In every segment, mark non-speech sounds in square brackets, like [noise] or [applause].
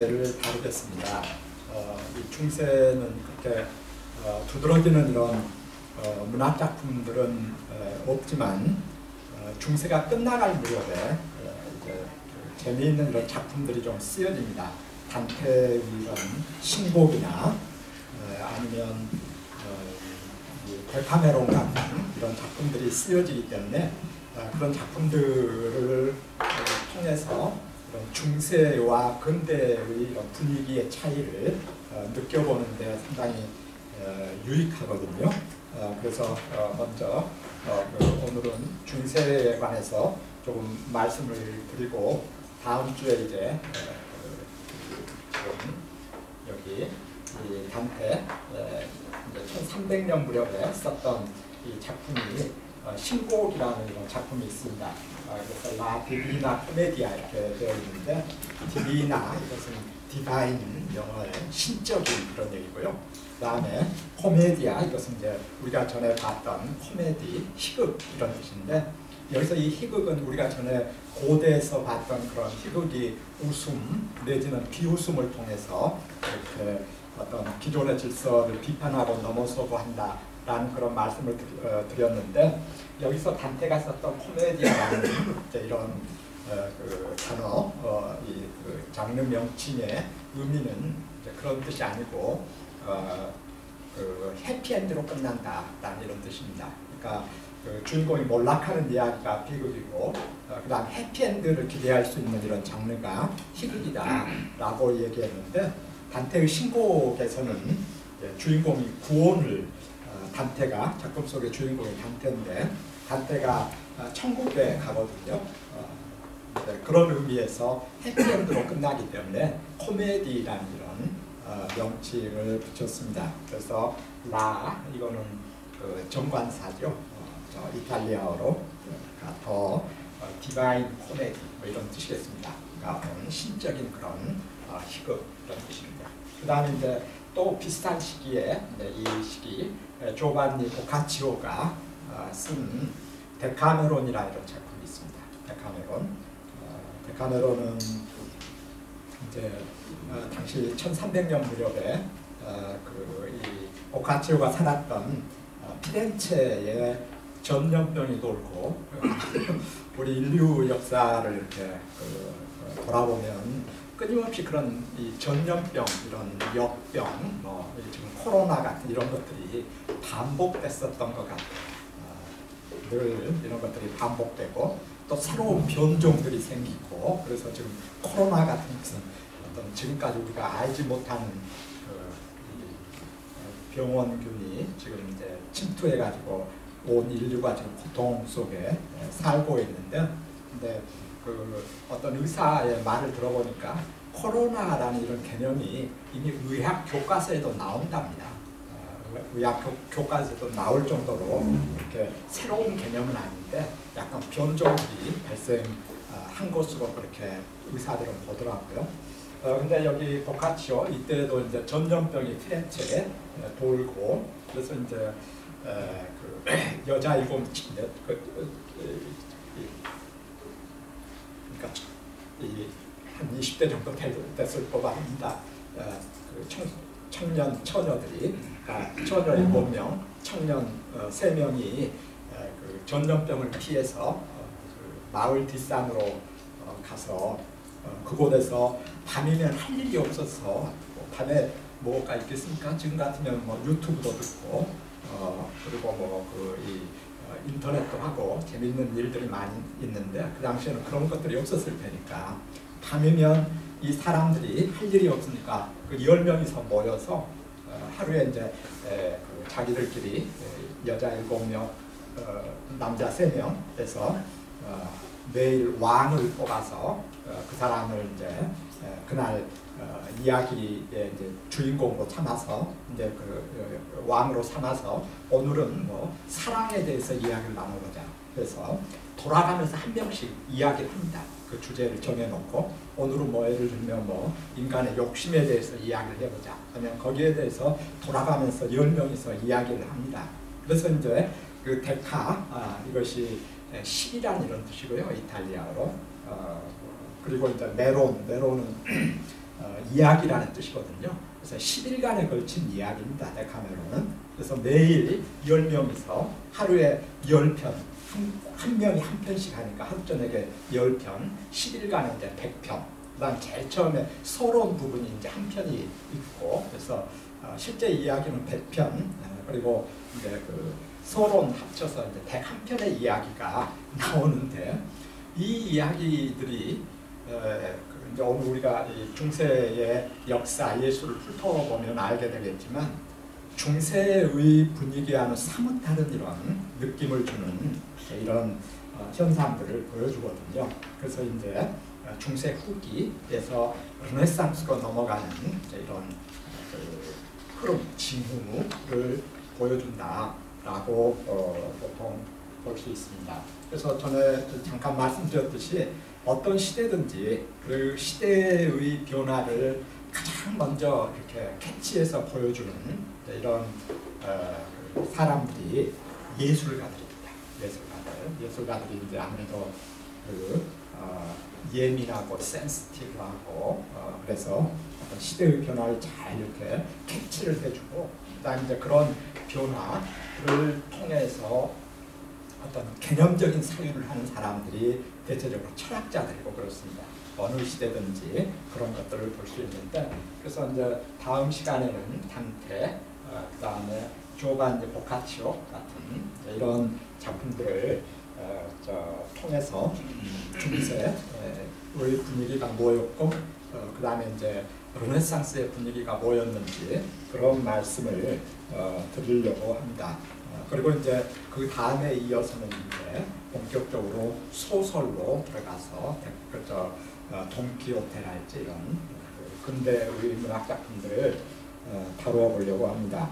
를 다루겠습니다. 어, 이 중세는 그렇게 어, 두드러지는 이런 어, 문학 작품들은 어, 없지만 어, 중세가 끝나갈 무렵에 어, 재미있는 이런 작품들이 좀 쓰여집니다. 단테의 이런 신곡이나 어, 아니면 어, 데카메론 같은 이런 작품들이 쓰여지기 때문에 어, 그런 작품들을 어, 통해서 중세와 근대의 분위기의 차이를 어, 느껴보는 데 상당히 어, 유익하거든요. 어, 그래서 어, 먼저 어, 그 오늘은 중세에 관해서 조금 말씀을 드리고 다음 주에 이제 지금 여기 이 단테 1300년 무렵에 썼던 이 작품이 신곡이라는 이런 작품이 있습니다. 그래서 라 디비나 코메디아 이렇게 되어 있는데 디비나 이것은 디바인 영어의 신적인 그런 얘기고요. 그 다음에 코메디아 이것은 이제 우리가 전에 봤던 코메디 희극 이런 뜻인데 여기서 이 희극은 우리가 전에 고대에서 봤던 그런 희극이 웃음 내지는 비웃음을 통해서 이렇게 어떤 기존의 질서를 비판하고 넘어서고 한다. 라는 그런 말씀을 드렸는데 여기서 단테가 썼던 코메디아라는 [laughs] 이런 어, 그 단어, 어, 이 그 장르 명칭의 의미는 그런 뜻이 아니고 어, 그 해피엔드로 끝난다라는 이런 뜻입니다. 그러니까 그 주인공이 몰락하는 이야기가 비극이고 어, 그다음 해피엔드를 기대할 수 있는 이런 장르가 희극이다라고 얘기했는데 단테의 신곡에서는 주인공이 구원을 단테가 작품 속의 주인공이 단테인데 단테가 아, 천국에 가거든요. 어, 네, 그런 의미에서 해피엔드로 끝나기 때문에 코미디라는 이런 어, 명칭을 붙였습니다. 그래서 라 이거는 그 정관사죠. 어, 이탈리아어로 그러니까 더 디바인 코미디 뭐 이런 뜻이겠습니다. 그러니까 신적인 그런 희극 이런 뜻입니다. 그 다음에 이제 또 비슷한 시기에 네, 이 시기 조반니 보카치오가 어, 쓴 데카메론이라 이런 작품이 있습니다. 데카메론. 어, 데카메론은 이제 어, 당시 1300년 무렵에 그이 보카치오가 살았던 피렌체에 전염병이 돌고 [laughs] 우리 인류 역사를 이렇게 그 돌아보면 끊임없이 그런 이 전염병, 이런 역병, 뭐 지금 코로나 같은 이런 것들이 반복됐었던 것 같아요. 어, 늘 이런 것들이 반복되고 또 새로운 변종들이 생기고 그래서 지금 코로나 같은 것은 어떤 지금까지 우리가 알지 못하는 그 병원균이 지금 이제 침투해가지고 온 인류가 지금 고통 속에 살고 있는데 근데 그 어떤 의사의 말을 들어보니까 코로나라는 이런 개념이 이미 의학 교과서에도 나온답니다. 어, 의학 교, 과서에도 나올 정도로 이렇게 새로운 개념은 아닌데 약간 변종이 발생한 것으로 그렇게 의사들은 보더라고요. 어, 근데 여기 보카치오 이때도 이제 전염병이 피렌체에 돌고 그래서 이제 에, 그 [clears throat] 여자 일곱 그, 그, 그러니까 이한 20대 정도 됐을 법합니다. 어, 그 청, 청년 처녀들이 아, 처녀 7명, 청년 어, 3명이 어, 그 전염병을 피해서 어, 그 마을 뒷산으로 어, 가서 어, 그곳에서 밤이면 할 일이 없어서 뭐 밤에 뭐가 있겠습니까? 지금 같으면 뭐 유튜브도 듣고 그리고 뭐그 인터넷도 하고 재밌는 일들이 많이 있는데 그 당시에는 그런 것들이 없었을 테니까 밤이면 이 사람들이 할 일이 없으니까 그 열 명이서 모여서 어, 하루에 이제 그 자기들끼리 여자 일곱 명 어, 남자 세 명에서 어, 매일 왕을 뽑아서 그 사람을 이제 그날 이야기의 이제 주인공으로 삼아서 이제 그 왕으로 삼아서 오늘은 뭐 사랑에 대해서 이야기를 나눠보자. 그래서 돌아가면서 한 명씩 이야기를 합니다. 그 주제를 정해놓고 오늘은 뭐 예를 들면 뭐 인간의 욕심에 대해서 이야기를 해보자. 그러면 거기에 대해서 돌아가면서 열 명이서 이야기를 합니다. 그래서 이제 그 데카 아, 이것이 신이란 이런 뜻이고요 이탈리아어로 어, 그리고 이제 메론 메론은 [clears throat] 어, 이야기라는 뜻이거든요. 그래서 10일간에 걸친 이야기입니다. 데카메론은. 그래서 매일 10명이서 하루에 10편, 한, 한 명이 한 편씩 하니까 하루 저녁에 10편, 10일간에 이제 100편. 그다음 제일 처음에 서러운 부분이 이제 한 편이 있고 그래서 어, 실제 이야기는 100편 어, 그리고 이제 그 서론 합쳐서 이제 101편의 이야기가 나오는데 이 이야기들이 이제 오늘 우리가 이 중세의 역사 예술을 훑어보면 알게 되겠지만 중세의 분위기와는 사뭇 다른 이런 느낌을 주는 이런 어, 현상들을 보여주거든요. 그래서 이제 중세 후기에서 르네상스로 넘어가는 이런 그 흐름, 징후를 보여준다라고 어, 보통 볼 수 있습니다. 그래서 전에 잠깐 말씀드렸듯이 어떤 시대든지 그 시대의 변화를 가장 먼저 이렇게 캐치해서 보여주는 이런 어, 사람들이 예술가들입니다. 예술가들. 예술가들이 이제 아무래도 그 어, 예민하고 센스티브하고 어, 그래서 시대의 변화를 잘 이렇게 캐치를 해주고 그다음 이제 그런 변화를 통해서 어떤 개념적인 사유를 하는 사람들이 대체적으로 철학자들이고 그렇습니다. 어느 시대든지 그런 것들을 볼 수 있는데 그래서 이제 다음 시간에는 단테 어, 그 다음에 조반지 보카치오 같은 이런 작품들을 어, 저, 통해서 중세의 분위기가 뭐였고 어, 그 다음에 이제 르네상스의 분위기가 뭐였는지 그런 말씀을 어, 드리려고 합니다. 어, 그리고 이제 그 다음에 이어서는 이제 본격적으로 소설로 들어가서 그저 어, 동키호테랄지 이런 그 근대의 문학 작품들을 어, 다루어 보려고 합니다.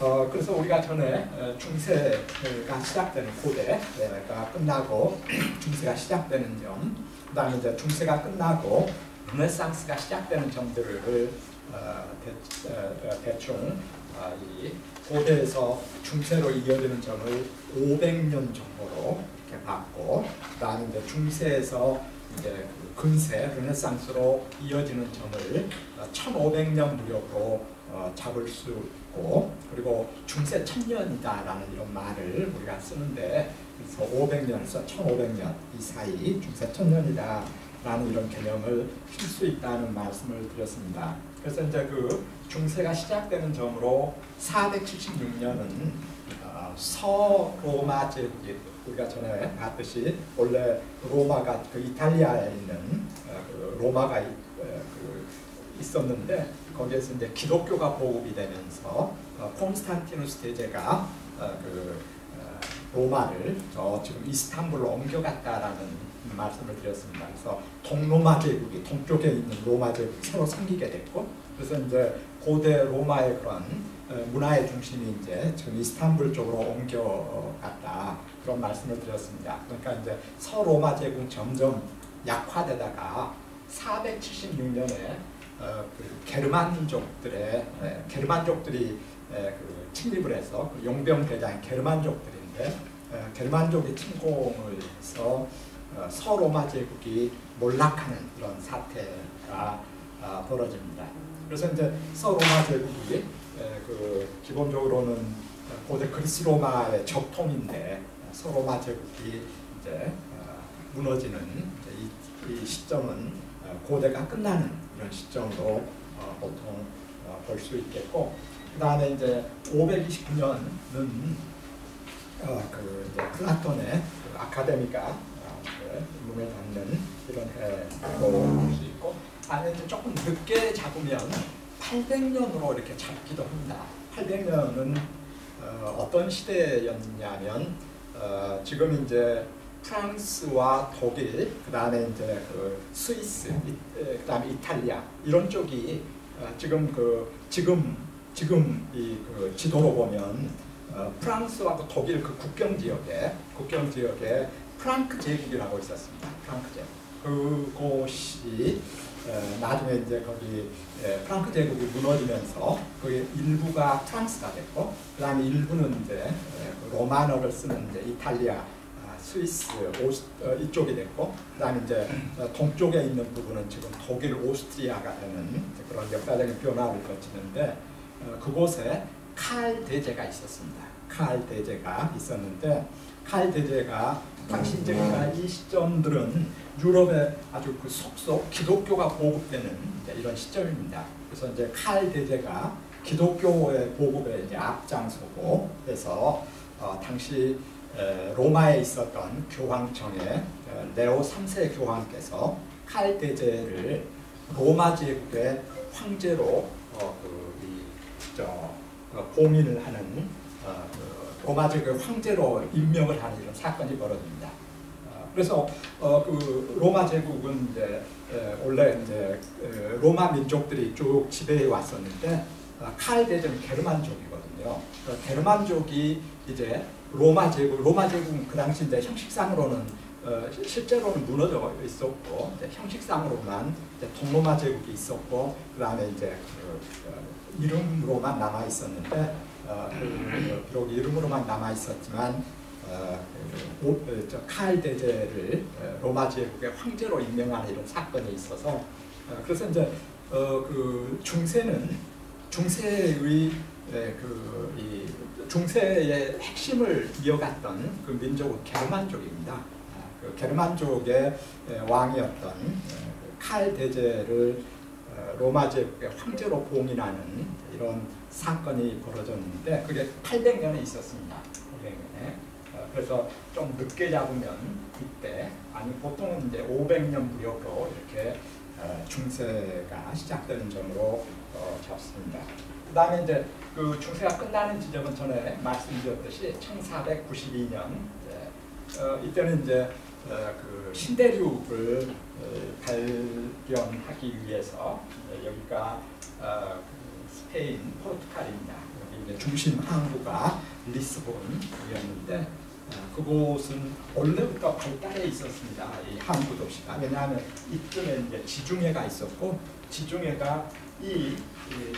어, 그래서 우리가 전에 어, 중세가 시작되는 고대가 끝나고 [clears throat] 중세가 시작되는 점, 그 다음에 이제 중세가 끝나고 르네상스가 시작되는 점들을 어, 대, 어, 대충 어, 이 고대에서 중세로 이어지는 점을 500년 정도로 이렇게 봤고, 이제 중세에서 이제 그 근세 르네상스로 이어지는 점을 1500년 무렵으로 잡을 수 있고, 그리고 중세 천년이다라는 이런 말을 우리가 쓰는데, 그래서 500년에서 1500년 이 사이 중세 천년이다. 라는 이런 개념을 필수 있다는 말씀을 드렸습니다. 그래서 이제 그 중세가 시작되는 점으로 476년은 어, 서로마 제국이 우리가 전에 봤듯이 원래 로마가 그 이탈리아에 있는 어, 그 로마가 이, 어, 그 있었는데 거기에서 이제 기독교가 보급이 되면서 어, 콘스탄티누스 대제가 어, 그 어, 로마를 지금 이스탄불로 옮겨갔다라는 말씀을 드렸습니다. 그래서 동로마 제국이 동쪽에 있는 로마 제국이 새로 생기게 됐고 그래서 이제 고대 로마의 그런 어, 문화의 중심이 이제 지금 이스탄불 쪽으로 옮겨갔다 그런 말씀을 드렸습니다. 그러니까 이제 서로마 제국 점점 약화되다가 476년에 어, 그 게르만족들의 에, 게르만족들이 에, 그 침입을 해서 그 용병 대장 게르만족들인데 에, 게르만족이 침공을 해서 어, 서로마 제국이 몰락하는 이런 사태가 아, 벌어집니다. 그래서 이제 서로마 제국이 그 기본적으로는 고대 그리스 로마의 적통인데 서로마 제국이 이제 어, 무너지는 이, 이 시점은 어, 고대가 끝나는 이런 시점으로 보통 볼 수 있겠고 그 다음에 이제 529년은 그 이제 플라톤의 그 아카데미가 몸에 닿는 이런 해로 볼수 있고 안에 이제 조금 늦게 잡으면 800년으로 이렇게 잡기도 합니다. 800년은 어, 떤 시대였냐면 어, 지금 이제 프랑스와 독일, 그 다음에 이제 그 스위스, 그 다음에 이탈리아 이런 쪽이 어, 지금 그 지금 지금 이 그 지도로 보면 어, 프랑스와 그 독일 그 국경 지역에 국경 지역에 프랑크 제국이라고 있었습니다. 프랑크 제국. 그곳이 에, 나중에 이제 거기 에, 프랑크 제국이 무너지면서 그 일부가 프랑스가 됐고 그다음에 일부는 이제 에, 그 로마어를 쓰는 이제 이탈리아 아, 스위스 오스, 어, 이쪽이 됐고 그다음에 이제 어, 동쪽에 있는 부분은 지금 독일 오스트리아가 되는 그런 역사적인 변화를 거치는데 어, 그곳에 칼 대제가 있었습니다. 칼 대제가 있었는데 칼 대제가 당시 이제 그러니까 이 시점들은 유럽에 아주 그 속속 기독교가 보급되는 이런 시점입니다. 그래서 이제 칼 대제가 기독교의 보급에 이제 앞장서고 그래서 어, 당시 에, 로마에 있었던 교황청의 어, 네오 3세 교황께서 칼 대제를 로마 제국의 황제로 어, 그, 이, 저, 어, 봉인을 하는 어, 그 로마 제국의 황제로 임명을 하는 이런 사건이 벌어집니다. 어, 그래서 어, 그 로마 제국은 이제 에, 원래 이제 에, 로마 민족들이 쭉 지배해 왔었는데 어, 칼 대제는 게르만족이거든요. 그 게르만족이 이제 로마 제국, 로마 제국은 그 당시 이제 형식상으로는 실제로는 무너져 있었고 형식상으로만 동로마 제국이 있었고 그 다음에 이제 그, 어, 이름으로만 남아 있었는데 어, 그, 그 비록 이름으로만 남아 있었지만 어, 그, 오- 어, 저칼 대제를 어, 로마 제국의 황제로 임명하는 이런 사건이 있어서 어, 그래서 이제 어, 그 중세는 중세의 예, 그, 이 중세의 핵심을 이어갔던 그 민족은 게르만족입니다. 아, 그 게르만족의 예, 왕이었던 예, 그칼 대제를 어, 로마 제국의 황제로 봉인하는 이런 사건이 벌어졌는데 그게 800년에 있었습니다. 800년에. 어, 그래서 좀 늦게 잡으면 이때 아니 보통은 이제 500년 무렵으로 이렇게 어, 중세가 시작되는 점으로 어, 잡습니다. 그 다음에 이제 그 중세가 끝나는 지점은 전에 말씀드렸듯이 1492년 어, 이때는 이제 어, 그 신대륙을 어, 발견하기 위해서 어, 여기가 스페인 포르투갈입니다. 여기 이제 중심 항구가 리스본이었는데 어, 그곳은 원래부터 발달해 있었습니다. 이 항구 도시가 왜냐하면 이쯤에 이제 지중해가 있었고 지중해가 이, 이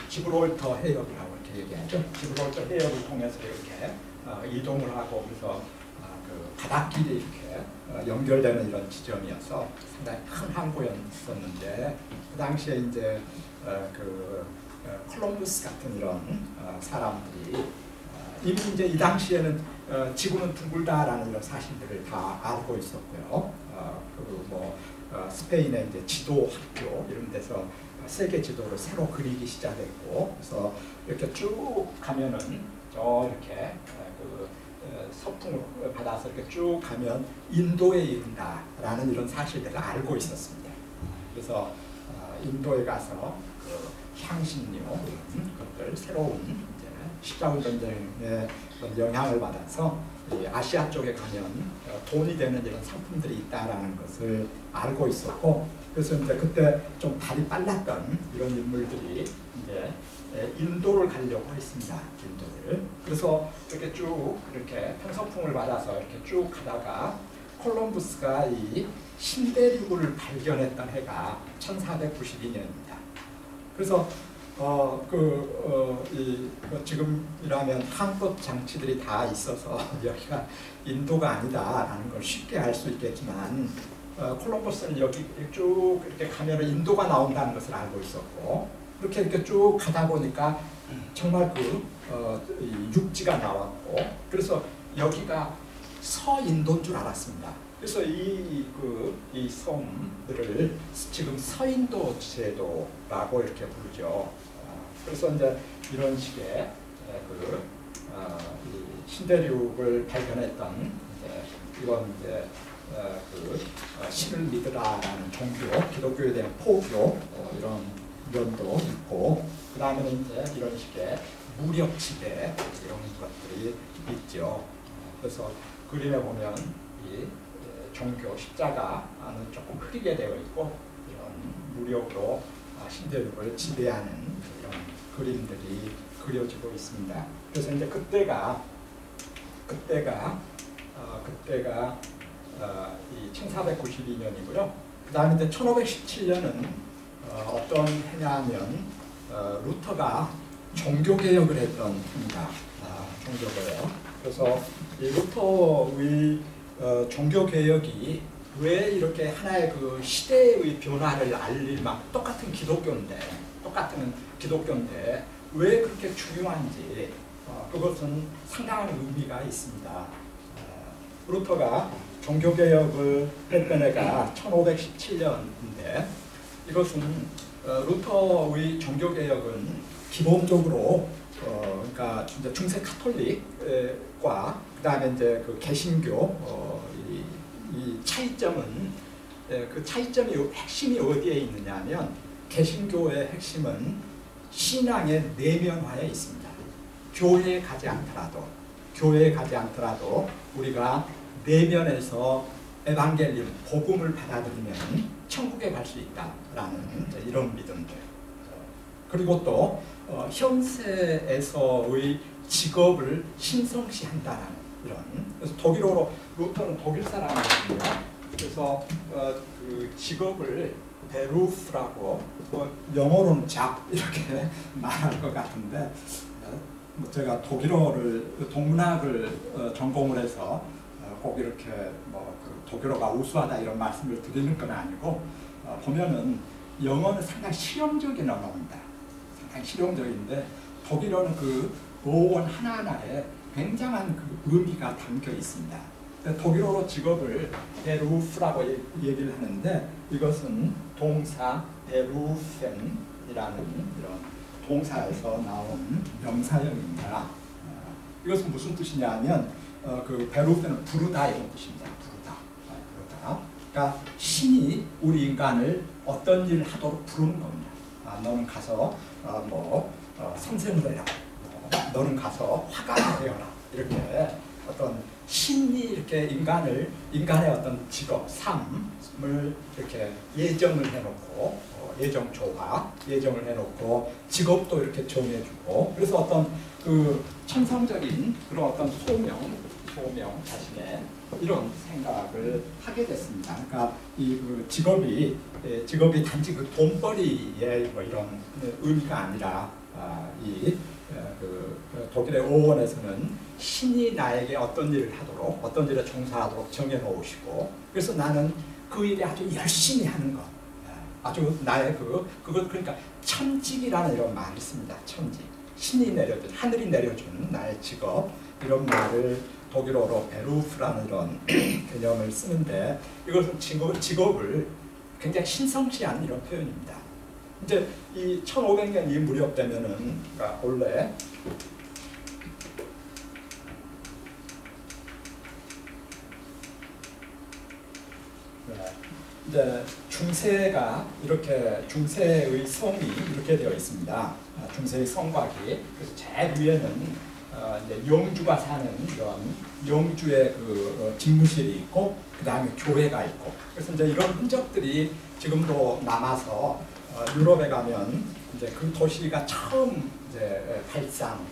지브롤터 해협이라고 얘기하죠. 지브롤터 해협을 통해서 이렇게 어, 이동을 하고 그래서 어, 그 바닷길이 이렇게 어, 연결되는 이런 지점이어서 상당히 큰 항구였었는데 그 당시에 이제 어, 그 어, 콜럼부스 같은 이런 어, 사람들이 어, 이미 이제 이 당시에는 어, 지구는 둥글다라는 이런 사실들을 다 알고 있었고요. 어, 그뭐 어, 스페인의 이제 지도 학교 이런 데서 세계 지도를 새로 그리기 시작했고 그래서 이렇게 쭉 가면은 저 이렇게 어, 그 어, 서풍을 받아서 이렇게 쭉 가면 인도에 이른다라는 이런 사실들을 알고 있었습니다. 그래서 어, 인도에 가서 그 향신료 이런 것들 새로운 십자군 전쟁의 영향을 받아서 이 아시아 쪽에 가면 어, 돈이 되는 이런 상품들이 있다라는 것을 알고 있었고 그래서 이제 그때 좀 발이 빨랐던 이런 인물들이 이제 에, 인도를 가려고 했습니다. 인도를. 그래서 이렇게 쭉 이렇게 편서풍을 받아서 이렇게 쭉 가다가 콜럼부스가 이 신대륙을 발견했던 해가 1492년입니다. 그래서 어, 그, 어, 이, 뭐 지금이라면 항법 장치들이 다 있어서 [laughs] 여기가 인도가 아니다라는 걸 쉽게 알 수 있겠지만 어, 콜럼버스는 여기 쭉 이렇게 가면 인도가 나온다는 것을 알고 있었고 그렇게 이렇게 쭉 가다 보니까 정말 그 어, 이 육지가 나왔고 그래서 여기가 서인도인 줄 알았습니다. 그래서 이 그 이 섬들을 지금 서인도 제도라고 이렇게 부르죠. 어, 그래서 이제 이런 식의 에, 그 어, 이 신대륙을 발견했던 이제 이런 이제 어, 그 어, 신을 믿으라라는 종교, 기독교에 대한 포교 어, 이런 면도 있고 그 다음에는 이제 이런 식의 무력 지배 이런 것들이 있죠. 어, 그래서 그림에 보면 이 에, 종교 십자가는 조금 흐리게 되어 있고 이런 무력으로 아, 신대륙을 지배하는 이런 그림들이 그려지고 있습니다. 그래서 이제 그때가 그때가 어, 그때가 어, 이 1492년이고요. 그 다음에 이제 1517년은 어, 어떤 해냐면 어, 루터가 종교 개혁을 했던 해입니다. 아, 종교 개혁. 그래서 이 루터의 어, 종교 개혁이 왜 이렇게 하나의 그 시대의 변화를 알릴 막 똑같은 기독교인데 똑같은 기독교인데 왜 그렇게 중요한지 어, 그것은 상당한 의미가 있습니다. 어, 루터가 종교개혁을 했던 해가 1517년인데 이것은 어, 루터의 종교개혁은 기본적으로 어, 그러니까 중세 카톨릭과 그 다음에 이제 그 개신교 어, 이, 이 차이점은 예, 그 차이점이 핵심이 어디에 있느냐면 개신교의 핵심은 신앙의 내면화에 있습니다. 교회에 가지 않더라도 교회에 가지 않더라도 우리가 내면에서 에반겔리움 복음을 받아들이면 천국에 갈 수 있다라는 이런 믿음들. 그리고 또 어, 현세에서의 직업을 신성시한다라는 이런. 그래서 독일어로 루터는 독일 사람이거든요. 그래서 어, 그 직업을 베루프라고 뭐 영어로는 잡 이렇게 [laughs] 말할 것 같은데 어, 뭐 제가 독일어를 동문학을 어, 전공을 해서 어, 꼭 이렇게 뭐 그 독일어가 우수하다 이런 말씀을 드리는 건 아니고 어, 보면은 영어는 상당히 실용적인 언어입니다. 실용적인데 독일어는 그 어원 하나하나에 굉장한 그 의미가 담겨 있습니다. 독일어로 직업을 베루프라고 얘기를 하는데 이것은 동사 베루펜이라는 이런 동사에서 나온 명사형입니다. 어, 이것은 무슨 뜻이냐면 어, 그 베루펜은 부르다 이런 뜻입니다. 부르다, 아, 부르다. 그러니까 신이 우리 인간을 어떤 일을 하도록 부르는 겁니다. 아, 너는 가서 어, 뭐 어, 선생을 해라. 어, 너는 가서 화가가 되어라. 이렇게 어떤 신이 이렇게 인간을 인간의 어떤 직업, 삶을 이렇게 예정을 해놓고 어, 예정 조화, 예정을 해놓고 직업도 이렇게 정해주고 그래서 어떤 그 천성적인 그런 어떤 소명, 소명 자신의 이런 생각을 하게 됐습니다. 그러니까 이 그 직업이 예, 직업이 단지 그 돈벌이의 뭐 이런 의미가 아니라 아, 이 어, 그, 그 독일의 오원에서는 신이 나에게 어떤 일을 하도록 어떤 일에 종사하도록 정해 놓으시고 그래서 나는 그 일에 아주 열심히 하는 것. 예, 아주 나의 그 그것 그러니까 천직이라는 이런 말이 있습니다. 천직. 신이 내려준 하늘이 내려준 나의 직업. 이런 말을 독일어로 베루프라는 이런 [clears throat] 개념을 쓰는데 이것은 직업, 직업을 굉장히 신성시한 이런 표현입니다. 이제 이 1500년 이 무렵 되면은 그러니까 원래. 네, 이제 중세가 이렇게 중세의 성이 이렇게 되어 있습니다. 아, 중세의 성곽이 제일 위에는 어, 이제 영주가 사는 이런 영주의 그 어, 집무실이 있고 그 다음에 교회가 있고. 그래서 이제 이런 흔적들이 지금도 남아서 어, 유럽에 가면 이제 그 도시가 처음 이제 발상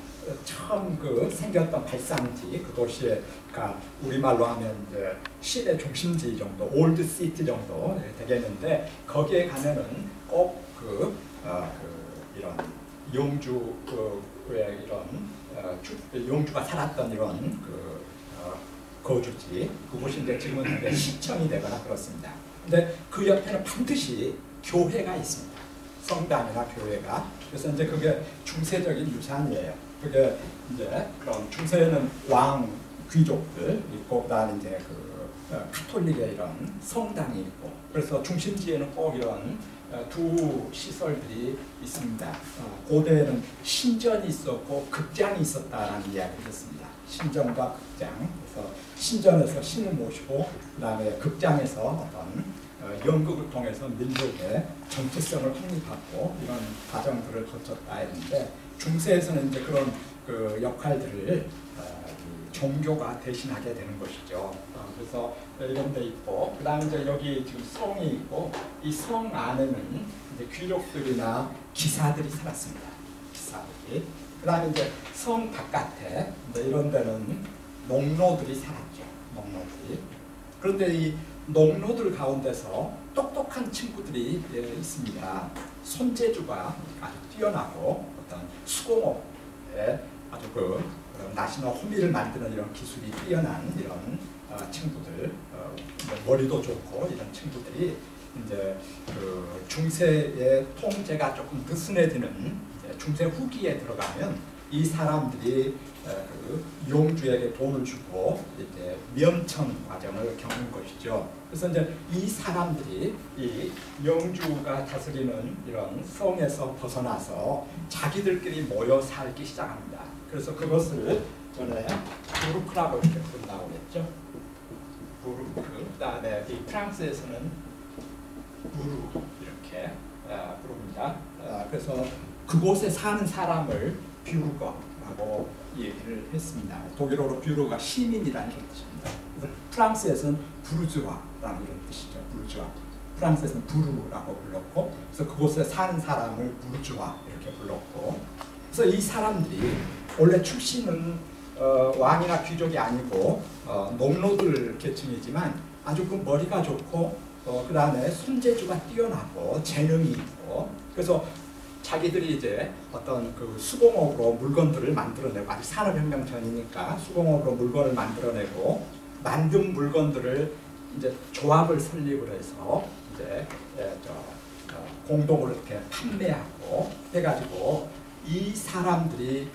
처음 그 생겼던 발상지 그 도시가 그러니까 우리말로 하면 이제 시내 중심지 정도 old city 정도 되겠는데 거기에 가면은 꼭그 어, 그 이런 영주 그의 이런 어, 주, 용주가 살았던 이런 그 어, 거주지 그곳이 이제 지금은 시청이 되거나 그렇습니다. 근데 그 옆에는 반드시 교회가 있습니다. 성당이나 교회가 그래서 이제 그게 중세적인 유산이에요. 그게 이제 그런 중세에는 왕 귀족들 있고 그다음에 이제 그 어, 카톨릭의 이런 성당이 있고 그래서 중심지에는 꼭 이런 어, 두 시설들이 있습니다. 어, 고대에는 신전이 있었고 극장이 있었다라는 이야기를 했습니다. 신전과 극장. 그래서 신전에서 신을 모시고 그다음에 극장에서 어떤 어, 연극을 통해서 민족의 정체성을 확립하고 이런 과정들을 거쳤다 했는데 중세에서는 이제 그런 그 역할들을 종교가 대신하게 되는 것이죠. 그래서 이런 데 있고 그 다음에 이제 여기 지금 성이 있고 이 성 안에는 이제 귀족들이나 기사들이 살았습니다. 기사들이 그 다음에 이제 성 바깥에 이런 데는 농노들이 살았죠. 농노들이 그런데 이 농노들 가운데서 똑똑한 친구들이 예, 있습니다. 손재주가 아주 뛰어나고 어떤 수공업에 아주 그 낫이나 호미를 만드는 이런 기술이 뛰어난 이런 어, 친구들 어, 뭐 머리도 좋고 이런 친구들이 이제 그 중세의 통제가 조금 느슨해지는 중세 후기에 들어가면 이 사람들이 어, 그 용주에게 돈을 주고 이제 면천 과정을 겪는 것이죠. 그래서 이제 이 사람들이 이 영주가 다스리는 이런 성에서 벗어나서 자기들끼리 모여 살기 시작합니다. 그래서 그것을 전에 부르크라고 이렇게 부른다고 했죠. 부르크. 그다음에 이 프랑스에서는 bourg 이렇게 어, 부릅니다. 어, 그래서 그곳에 사는 사람을 Bürger라고 얘기를 했습니다. 독일어로 Bürger가 시민이라는 뜻입니다. 프랑스에서는 부르주아라는 이런 뜻이죠. 부르주아. 프랑스에서는 bourg라고 불렀고, 그래서 그곳에 사는 사람을 부르주아 이렇게 불렀고, 그래서 이 사람들이 원래 출신은 어, 왕이나 귀족이 아니고 어, 농노들 계층이지만 아주 그 머리가 좋고 어, 그 다음에 손재주가 뛰어나고 재능이 있고 그래서 자기들이 이제 어떤 그 수공업으로 물건들을 만들어내고 아직 산업혁명 전이니까 수공업으로 물건을 만들어내고 만든 물건들을 이제 조합을 설립을 해서 이제 예, 저, 어, 공동으로 이렇게 판매하고 해가지고 이 사람들이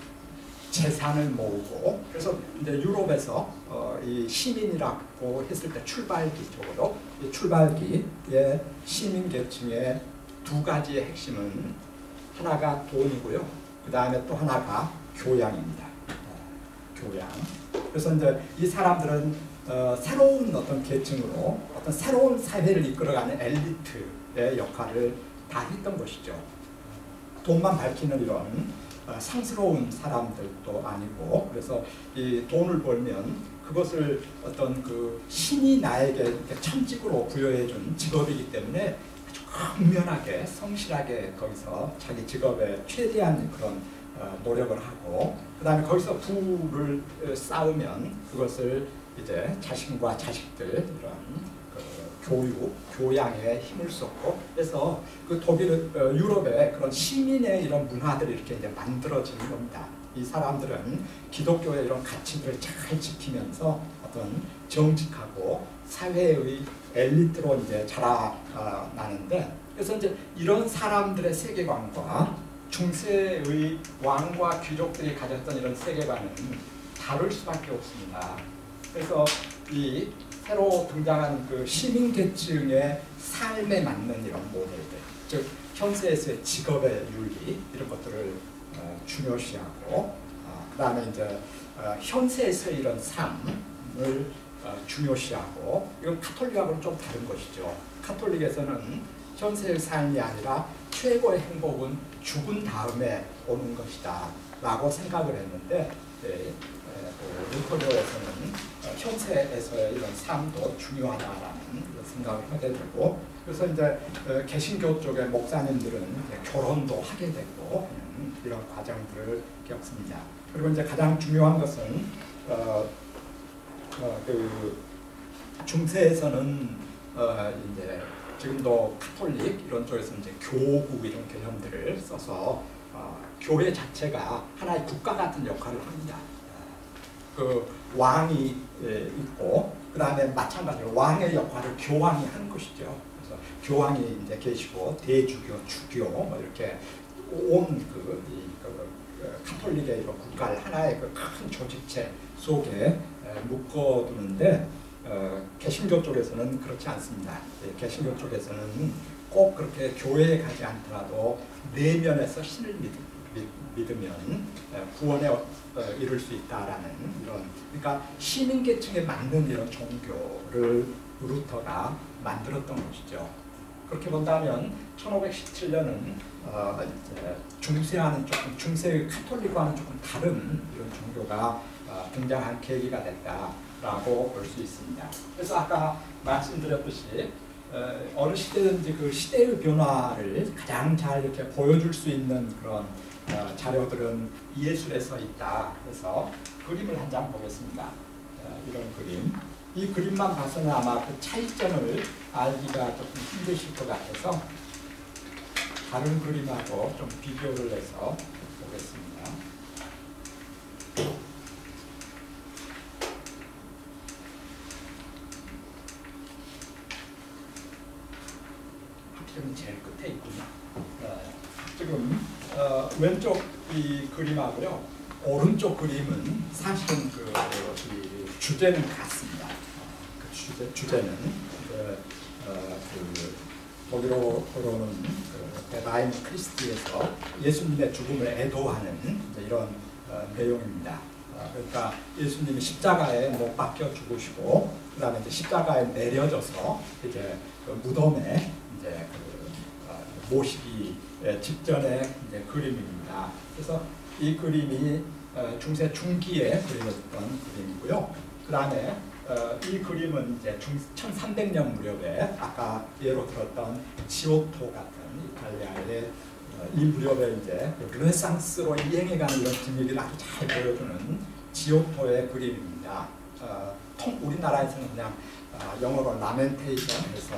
재산을 모으고 그래서 이제 유럽에서 어, 이 시민이라고 했을 때 출발기적으로 이 출발기의 시민 계층의 두 가지의 핵심은 하나가 돈이고요. 그 다음에 또 하나가 교양입니다. 어, 교양. 그래서 이제 이 사람들은 어, 새로운 어떤 계층으로 어떤 새로운 사회를 이끌어가는 엘리트의 역할을 다 했던 것이죠. 돈만 밝히는 이런 어, 상스러운 사람들도 아니고 그래서 이 돈을 벌면 그것을 어떤 그 신이 나에게 천직으로 부여해준 직업이기 때문에 아주 극면하게 성실하게 거기서 자기 직업에 최대한 그런 어, 노력을 하고 그 다음에 거기서 부를 쌓으면 그것을 이제 자신과 자식들 이런 그 교육, 교양에 힘을 쏟고 그래서 그 독일, 어, 유럽의 그런 시민의 이런 문화들이 이렇게 이제 만들어지는 겁니다. 이 사람들은 기독교의 이런 가치들을 잘 지키면서 어떤 정직하고 사회의 엘리트로 이제 자라나는데 그래서 이제 이런 사람들의 세계관과 중세의 왕과 귀족들이 가졌던 이런 세계관은 다를 수밖에 없습니다. 그래서 이 새로 등장한 그 시민 계층의 삶에 맞는 이런 모델들, 즉 현세에서의 직업의 윤리 이런 것들을 어, 중요시하고 어, 그 다음에 이제 어, 현세에서 이런 삶을 어, 중요시하고 이건 카톨릭하고는 좀 다른 것이죠. 카톨릭에서는 현세의 삶이 아니라 최고의 행복은 죽은 다음에 오는 것이다 라고 생각을 했는데 네, 루터교에서는 어, 현세에서의 이런 삶도 중요하다라는 생각을 하게 되고 그래서 이제 어, 개신교 쪽의 목사님들은 결혼도 하게 되고 이런 과정들을 겪습니다. 그리고 이제 가장 중요한 것은 어, 어, 그 중세에서는 어, 이제 지금도 카톨릭 이런 쪽에서 이제 교국 이런 개념들을 써서 어, 교회 자체가 하나의 국가 같은 역할을 합니다. 그 왕이 예, 있고 그 다음에 마찬가지로 왕의 역할을 교황이 하는 것이죠. 그래서 교황이 이제 계시고 대주교, 주교 뭐 이렇게 온그 그, 그, 카톨릭의 이런 국가를 하나의 그 큰 조직체 속에 묶어두는데 어, 개신교 쪽에서는 그렇지 않습니다. 예, 개신교 쪽에서는 꼭 그렇게 교회에 가지 않더라도 내면에서 신을 믿, 믿 으면 구원에 어, 이룰 수 있다라는 이런 그러니까 시민 계층에 맞는 이런 종교를 루터가 만들었던 것이죠. 그렇게 본다면 1517년은 어, 중세와는 조금 중세의 카톨릭과는 조금 다른 이런 종교가 어, 등장한 계기가 됐다라고 볼 수 있습니다. 그래서 아까 말씀드렸듯이 어, 어느 시대든지 그 시대의 변화를 가장 잘 이렇게 보여줄 수 있는 그런 어, 자료들은 예술에서 있다. 그래서 그림을 한 장 보겠습니다. 어, 이런 그림. 이 그림만 봐서는 아마 그 차이점을 알기가 조금 힘드실 것 같아서 다른 그림하고 좀 비교를 해서 보겠습니다. 지금 제일 끝에 있군요. 네, 지금 어, 왼쪽 이 그림하고요. 오른쪽 그림은 사실은 그, 그 주제는 같습니다. 그 주제, 주제는 그, 어, 그 독일어로는 그 라임 크리스티에서 예수님의 죽음을 애도하는 이런 어, 내용입니다. 어, 그러니까 예수님이 십자가에 못 박혀 죽으시고 그다음에 십자가에 내려져서 이제 그 무덤에 이제 그 모시기 직전의 그림입니다. 그래서 이 그림이 어, 중세 중기에 그려졌던 그림이고요. 그 다음에 어, 이 그림은 이제 중 1300년 무렵에 아까 예로 들었던 지오토 같은 이탈리아의 어, 이 무렵에 이제 르네상스로 이행해가는 이런 분위기를 아주 잘 보여주는 지오토의 그림입니다. 어, 통 우리나라에서는 그냥 어, 영어로 라멘테이션에서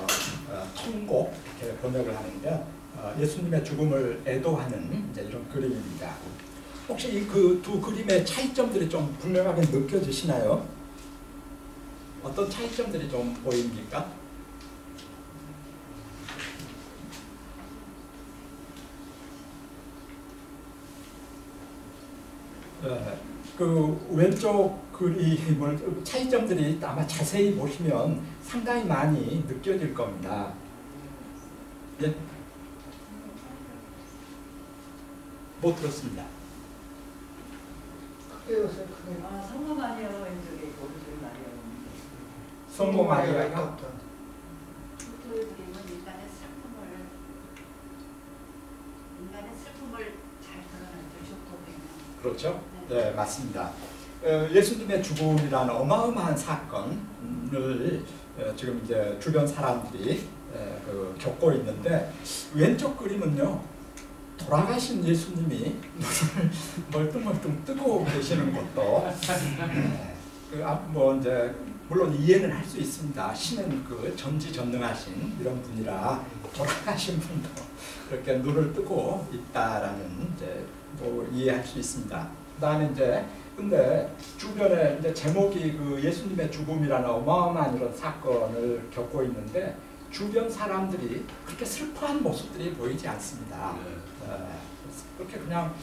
어, 통곡 이렇게 번역을 하는데 어, 예수님의 죽음을 애도하는 이런 그림입니다. 혹시 그두 그림의 차이점들이 좀 분명하게 느껴지시나요? 어떤 차이점들이 좀 보입니까? 네, 그 왼쪽 그림을 차이점들이 아마 자세히 보시면 상당히 많이 느껴질 겁니다. 예? 못 들었습니다. 크게 요새 크게 아, 성모 마리아 왼쪽에 있고 오른쪽에 마리아 성모 마리아가 없다. 그림은 인간의 슬픔을 인간의 슬픔을 잘 드러내죠. 쇼토뱅은. 그렇죠? 네, 맞습니다. 어, 예수님의 죽음이라는 어마어마한 사건을 어, 지금 이제 주변 사람들이 에, 그 겪고 있는데 왼쪽 그림은요 돌아가신 예수님이 눈을 [laughs] 멀뚱멀뚱 뜨고 계시는 것도 네, 그, 아, 뭐 이제 물론 이해는 할 수 있습니다. 신은 그 전지전능하신 이런 분이라 돌아가신 분도 그렇게 눈을 뜨고 있다라는 이제 뭐 이해할 수 있습니다. 그다음에 이제 근데 주변에 이제 제목이 그 예수님의 죽음이라는 어마어마한 이런 사건을 겪고 있는데 주변 사람들이 그렇게 슬퍼한 모습들이 보이지 않습니다. 어, 그렇게 그냥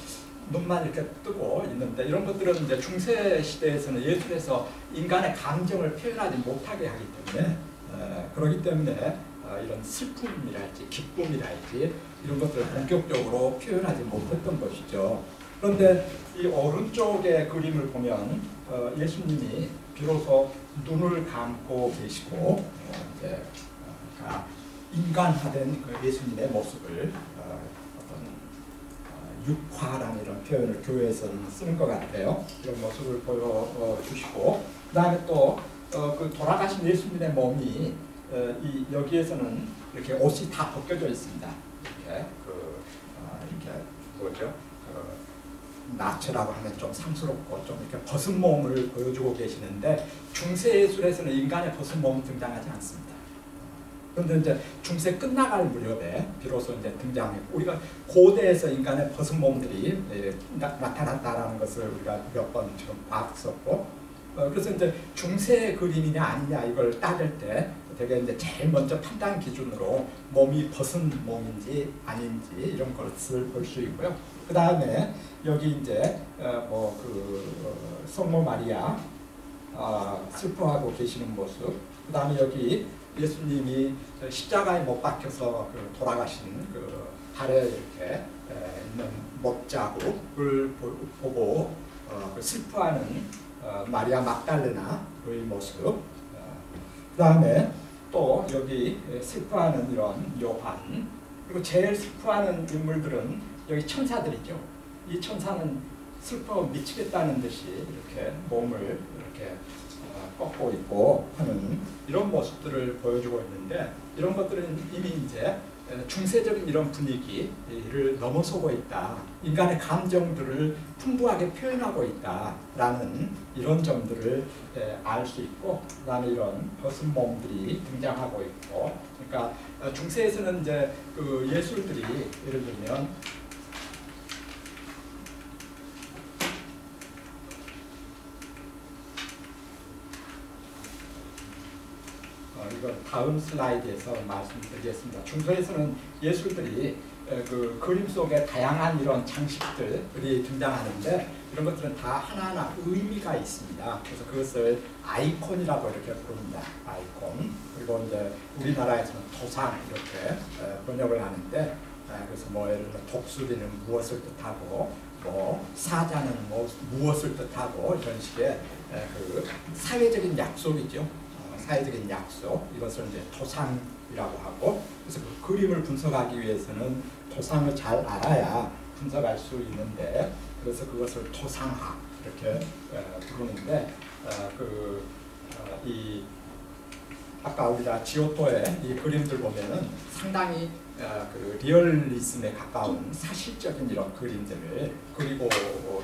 눈만 이렇게 뜨고 있는데 이런 것들은 이제 중세 시대에서는 예술에서 인간의 감정을 표현하지 못하게 하기 때문에 어, 그러기 때문에 어, 이런 슬픔이랄지 기쁨이랄지 이런 것들을 본격적으로 표현하지 못했던 것이죠. 그런데 이 오른쪽의 그림을 보면 어, 예수님이 비로소 눈을 감고 계시고 어, 이제 어, 그러니까 인간화된 그 예수님의 모습을 육화라는 이런 표현을 교회에서는 쓰는 것 같아요. 이런 모습을 보여주시고 그 다음에 또 어, 그 돌아가신 예수님의 몸이 어, 이 여기에서는 이렇게 옷이 다 벗겨져 있습니다. 이렇게 그 어, 이렇게 뭐죠? 그 나체라고 하면 좀 상스럽고 좀 이렇게 벗은 몸을 보여주고 계시는데 중세 예술에서는 인간의 벗은 몸은 등장하지 않습니다. 그런데 이제 중세 끝나갈 무렵에 비로소 이제 등장했고 우리가 고대에서 인간의 벗은 몸들이 예, 나, 나타났다라는 것을 우리가 몇 번 지금 봤었고 어, 그래서 이제 중세 그림이냐 아니냐 이걸 따질 때 되게 이제 제일 먼저 판단 기준으로 몸이 벗은 몸인지 아닌지 이런 것을 볼 수 있고요. 그 다음에 여기 이제 어, 뭐그 어, 성모 마리아 어, 슬퍼하고 계시는 모습. 그 다음에 여기 예수님이 십자가에 못 박혀서 그 돌아가신 그 발에 이렇게 에, 있는 못자국을 보- 보고 어, 그 슬퍼하는 어, 마리아 막달레나의 모습. 어, 그 다음에 또 여기 슬퍼하는 이런 요한 그리고 제일 슬퍼하는 인물들은 여기 천사들이죠. 이 천사는 슬퍼 미치겠다는 듯이 이렇게 몸을 이렇게 어, 꺾고 있고 하는 이런 모습들을 보여주고 있는데 이런 것들은 이미 이제 에, 중세적인 이런 분위기를 넘어서고 있다. 인간의 감정들을 풍부하게 표현하고 있다라는 이런 점들을 알 수 있고 그다음에 이런 벗은 몸들이 등장하고 있고 그러니까 어, 중세에서는 이제 그 예술들이 예를 들면 어, 이거 다음 슬라이드에서 말씀드리겠습니다. 중세에서는 예술들이 에, 그 그림 속에 다양한 이런 장식들이 등장하는데 이런 것들은 다 하나하나 의미가 있습니다. 그래서 그것을 아이콘이라고 이렇게 부릅니다. 아이콘. 그리고 이제 우리나라에서는 도상 이렇게 에, 번역을 하는데 에, 그래서 뭐 예를 들어 독수리는 무엇을 뜻하고 뭐 사자는 뭐 무엇을 뜻하고 이런 식의 에, 그 사회적인 약속이죠. 어, 사회적인 약속 이것을 이제 토상이라고 하고 그래서 그 그림을 분석하기 위해서는 토상을 잘 알아야 분석할 수 있는데 그래서 그것을 토상학 이렇게 에, 부르는데 어, 그, 어, 이 아까 우리가 지오토의 이 그림들 보면은 상당히 어, 그 리얼리즘에 가까운 사실적인 이런 그림들을 그리고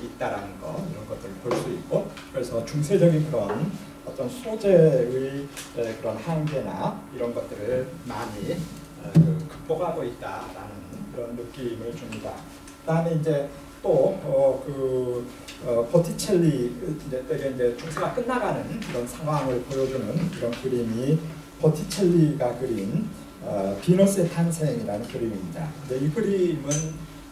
있다라는 거 이런 것들을 볼 수 있고 그래서 중세적인 그런 어떤 소재의 에, 그런 한계나 이런 것들을 많이 어, 그 극복하고 있다라는 그런 느낌을 줍니다. 그다음에 이제 또그 어, 보티첼리 이제 되게 이제 중세가 끝나가는 이런 상황을 보여주는 이런 그림이 보티첼리가 그린 어, 비너스의 탄생이라는 그림입니다. 이 그림은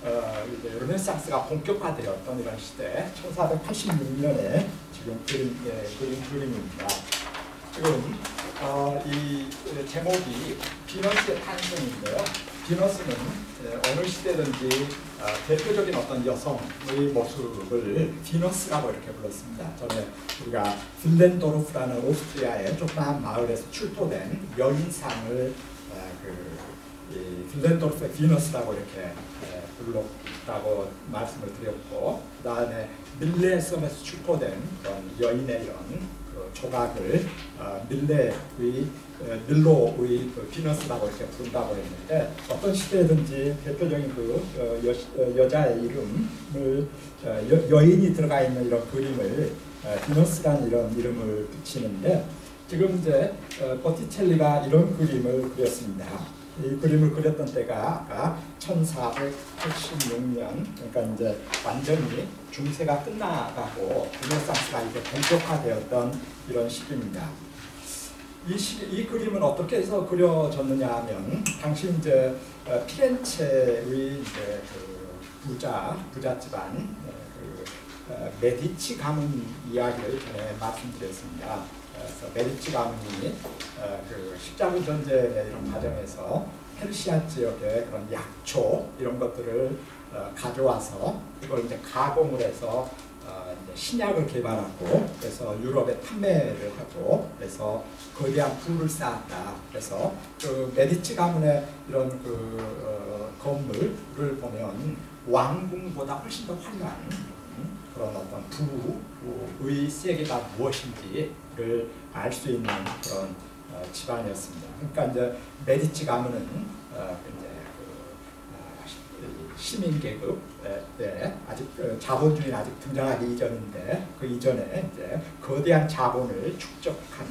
어, 이제 르네상스가 본격화되었던 이런 시대 1486년에 지금 그린 예, 그린 그림입니다. 지금 어, 이 제목이 비너스의 탄생인데요. 비너스는 예, 어느 시대든지 어, 대표적인 어떤 여성의 모습을 비너스라고 이렇게 불렀습니다. 전에 우리가 빈덴도르프라는 오스트리아의 조그마한 마을에서 출토된 여인상을 어, 그, 이 빈덴도르프의 비너스라고 이렇게 에, 불렀다고 말씀을 드렸고 그 다음에 밀레 섬에서 출토된 그런 여인의 이런 그 조각을 어, 밀레의 어, 밀로의 그 비너스라고 이렇게 부른다고 했는데 어떤 시대든지 대표적인 그 어, 여, 여자의 이름을 어, 여, 여인이 들어가 있는 이런 그림을 어, 비너스라는 이런 이름을 붙이는데 지금 이제 어, 보티첼리가 이런 그림을 그렸습니다. 이 그림을 그렸던 때가 아까 1486년 그러니까 이제 완전히 중세가 끝나가고 르네상스가 이제 본격화되었던 이런 시기입니다. 이, 시, 이 그림은 어떻게 해서 그려졌느냐 하면 당시 이제 어, 피렌체의 이제 그 부자 부자 집안 어, 그 어, 메디치 가문 이야기를 전에 말씀드렸습니다. 메디치 가문이 어, 그 십자군 전쟁의 이런 과정에서 페르시아 지역의 그런 약초 이런 것들을 어, 가져와서 그걸 이제 가공을 해서 어, 신약을 개발하고 그래서 유럽에 판매를 하고 그래서 거대한 부를 쌓았다. 그래서 그 메디치 가문의 이런 그 어, 건물을 보면 왕궁보다 훨씬 더 화려한 음, 그런 어떤 부의 세계가 무엇인지를 알 수 있는 그런 어, 집안이었습니다. 그러니까 이제 메디치 가문은 어, 이제 그, 어, 시민 계급 때 아직 그 자본주의는 아직 등장하기 이전인데 그 이전에 이제 거대한 자본을 축적한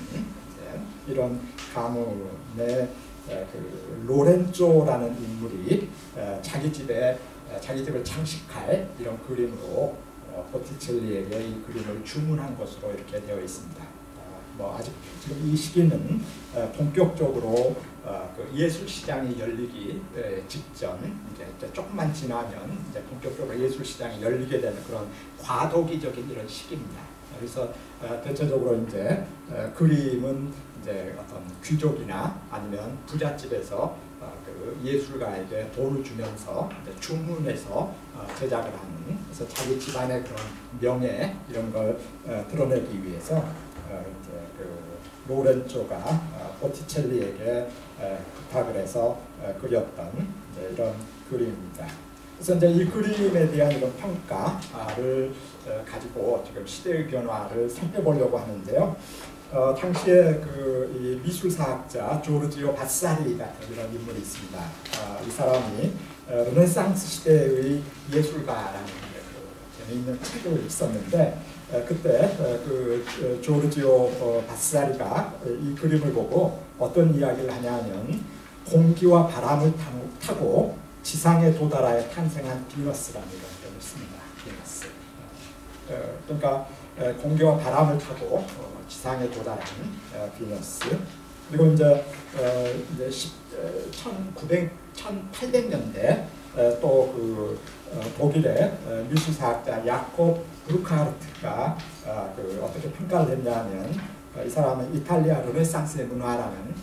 이런 가문의 에, 그 로렌조라는 인물이 에, 자기 집에 에, 자기 집을 장식할 이런 그림으로 어, 보티첼리에게 이 그림을 주문한 것으로 이렇게 되어 있습니다. 어, 뭐 아직 지금 이 시기는 어, 본격적으로 어, 그 예술 시장이 열리기 에, 직전 이제, 조금만 지나면 이제 본격적으로 예술 시장이 열리게 되는 그런 과도기적인 이런 시기입니다. 그래서 어, 대체적으로 이제 어, 그림은 이제 어떤 귀족이나 아니면 부잣집에서 어, 그 예술가에게 돈을 주면서 주문해서 어, 제작을 하는 그래서 자기 집안의 그런 명예 이런 걸 어, 드러내기 위해서 어, 이제 그 로렌조가 어, 보티첼리에게 에, 부탁을 해서 에, 그렸던 이런 그림입니다. 그래서 이제 이 그림에 대한 이런 평가를 어, 가지고 지금 시대의 변화를 살펴보려고 하는데요. 어, 당시에 그 미술사학자 조르지오 바사리 같은 이런 인물이 있습니다. 어, 이 사람이 어, 르네상스 시대의 예술가라는 그 재미있는 책을 썼는데 어, 그때 어, 그 어, 조르지오 어, 바사리가 이 그림을 보고 어떤 이야기를 하냐면 공기와 바람을 타고, 지상에 도달하여 탄생한 비너스라는 이런 표현을 씁니다. 비너스. 어, 그러니까 에, 공기와 바람을 타고 어, 지상에 도달한 어, 비너스. 그리고 이제, 어, 이제 10, 1900, 1800년대 또그 어, 독일의 어, 미술사학자 야콥 브루카르트가 어, 그 어떻게 평가를 했냐면 어, 이 사람은 이탈리아 르네상스의 문화라는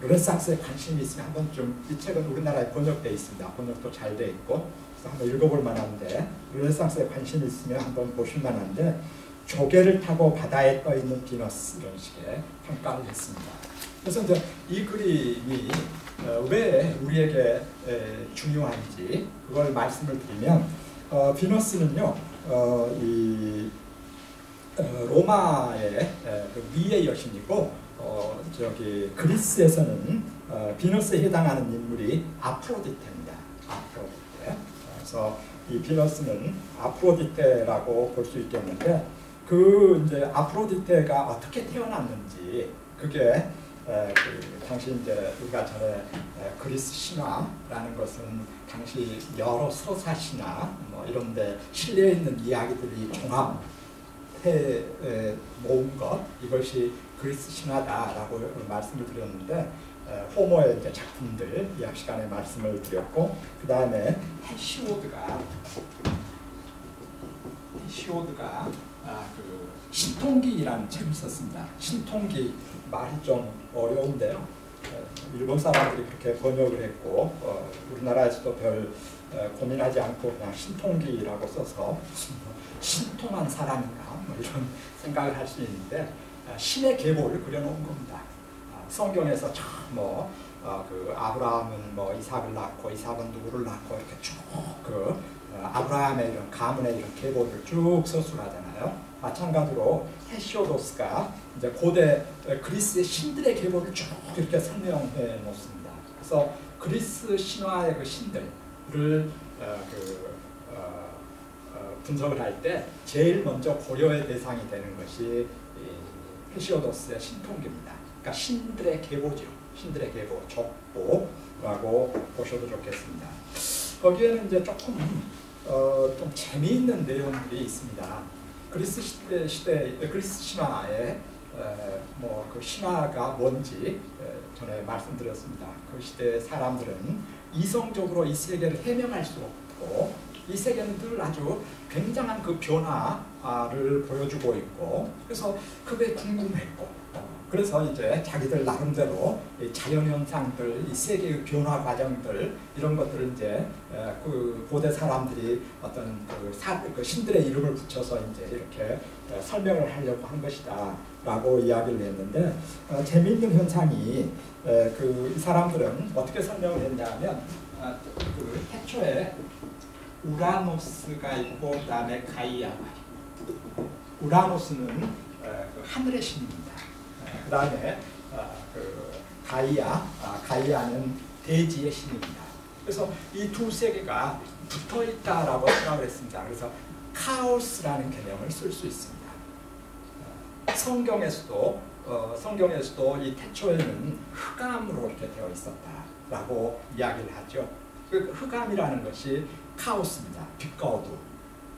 르네상스에 관심이 있으면 한번 좀이 책은 우리나라에 번역돼 있습니다. 번역도 잘 돼 있고 한번 읽어볼 만한데 르네상스에 관심이 있으면 한번 보실 만한데 조개를 타고 바다에 떠 있는 비너스 이런 식의 평가를 했습니다. 그래서 이제 이 그림이 어, 왜 우리에게 에, 중요한지 그걸 말씀을 드리면 어, 비너스는요 어, 이 어, 로마의 에, 그 위의 여신이고 어, 저기 그리스에서는 어, 비너스에 해당하는 인물이 아프로디테입니다. 아프로디테. 그래서 이 비너스는 아프로디테라고 볼 수 있겠는데 그 이제 아프로디테가 어떻게 태어났는지 그게 에, 그 당시 이제 우리가 전에 에, 그리스 신화라는 것은 당시 여러 서사 신화 뭐 이런데 실려 있는 이야기들이 종합 해 에, 모은 것 이것이 그리스 신화다라고 말씀을 드렸는데 에, 호모의 이제 작품들 이학 시간에 말씀을 드렸고 그 다음에 헤시오드가 헤시오드가 아, 그 신통기라는 책을 썼습니다. 신통기 말이 좀 어려운데요. 에, 일본 사람들이 그렇게 번역을 했고 어, 우리나라에서도 별 에, 고민하지 않고 그냥 신통기라고 써서 신통한 사람인가 뭐 이런 [laughs] 생각을 할 수 있는데 아, 신의 계보를 그려놓은 겁니다. 아, 성경에서 참뭐 어, 그 아브라함은 뭐 이삭을 낳고 이삭은 누구를 낳고 이렇게 쭉그 어, 아브라함의 이런 가문의 이런 계보를 쭉 서술하잖아요. 마찬가지로 헤시오도스가 이제 고대 그리스의 신들의 계보를 쭉 이렇게 설명해 놓습니다. 그래서 그리스 신화의 그 신들을 어, 그 어, 어, 분석을 할 때 제일 먼저 고려의 대상이 되는 것이 이 헤시오도스의 신통기입니다. 그러니까 신들의 계보죠. 신들의 계보, 족보라고 보셔도 좋겠습니다. 거기에는 이제 조금 어, 좀 재미있는 내용들이 있습니다. 그리스 시대, 시대 그리스 신화에 뭐그 신화가 뭔지 에, 전에 말씀드렸습니다. 그 시대 사람들은 이성적으로 이 세계를 해명할 수 없고 이 세계는 늘 아주 굉장한 그 변화를 보여주고 있고 그래서 그게 궁금했고 그래서 이제 자기들 나름대로 자연 현상들, 이 세계의 변화 과정들 이런 것들을 이제 그 고대 사람들이 어떤 그, 사, 그 신들의 이름을 붙여서 이제 이렇게 설명을 하려고 한 것이다라고 이야기를 했는데 어, 재미있는 현상이 그이 사람들은 어떻게 설명을 했냐면 어, 그 태초에 우라노스가 있고 그다음에 가이아가 있고 우라노스는 어, 그 하늘의 신입니다. 그 다음에 어, 그 가이아, 아, 가이아는 대지의 신입니다. 그래서 이 두 세계가 붙어 있다라고 생각을 했습니다. 그래서 카오스라는 개념을 쓸 수 있습니다. 어, 성경에서도 어, 성경에서도 이 태초에는 흑암으로 이렇게 되어 있었다라고 이야기를 하죠. 그 흑암이라는 것이 카오스입니다. 빛과 어두.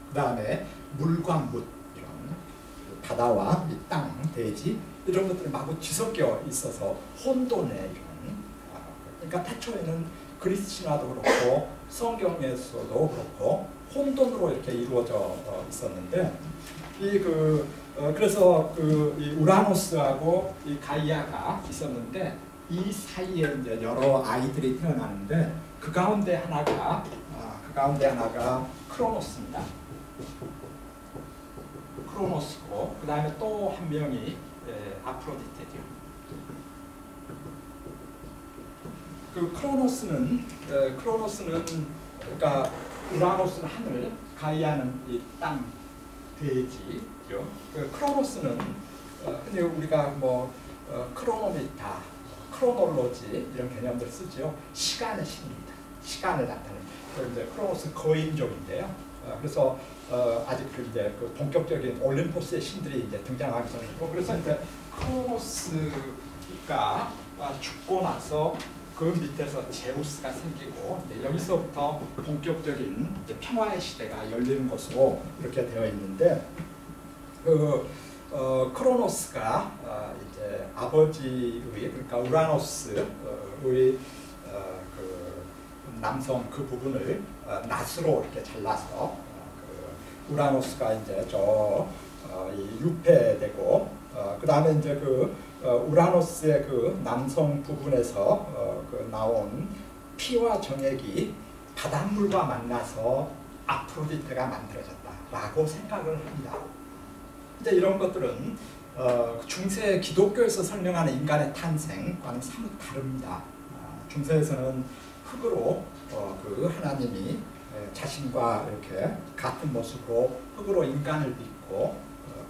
그 다음에 물과 물 이런 바다와 이 땅, 대지 이런 것들이 마구 뒤섞여 있어서 혼돈의 이런 아, 그러니까 태초에는 그리스 신화도 그렇고 성경에서도 그렇고 혼돈으로 이렇게 이루어져 어, 있었는데 이그 어, 그래서 그 우라노스하고 이 가이아가 있었는데 이 사이에 이제 여러 아이들이 태어나는데 그 가운데 하나가 아, 그 가운데 하나가 크로노스입니다. 크로노스고 그 다음에 또 한 명이 예, 아프로디테죠. 그 크로노스는 에, 크로노스는 그러니까 우라노스는 하늘, 가이아는 이 땅, 대지죠. 그 크로노스는 어, 흔히 우리가 뭐 어, 크로노미타, 크로놀로지 이런 개념들 쓰죠. 시간의 신입니다. 시간을 나타내는. 그 이제 크로노스 거인족인데요. 어, 그래서 어, 아직 그 이제 그 본격적인 올림포스의 신들이 이제 등장하기 전이고 그래서 이제 크로노스가 죽고 나서 그 밑에서 제우스가 생기고 여기서부터 본격적인 평화의 시대가 열리는 것으로 이렇게 되어 있는데 그 어, 크로노스가 어, 이제 아버지의 그러니까 우라노스의 어, 그 남성 그 부분을 어, 낫으로 이렇게 잘라서 어, 그 우라노스가 이제 저 어, 이 유폐되고 어, 그 다음에 이제 그 어, 우라노스의 그 남성 부분에서 어, 그 나온 피와 정액이 바닷물과 만나서 아프로디테가 만들어졌다라고 생각을 합니다. 이제 이런 것들은 어, 중세 기독교에서 설명하는 인간의 탄생과는 사뭇 다릅니다. 아, 중세에서는 흙으로 어, 그 하나님이 에, 자신과 이렇게 같은 모습으로 흙으로 인간을 어,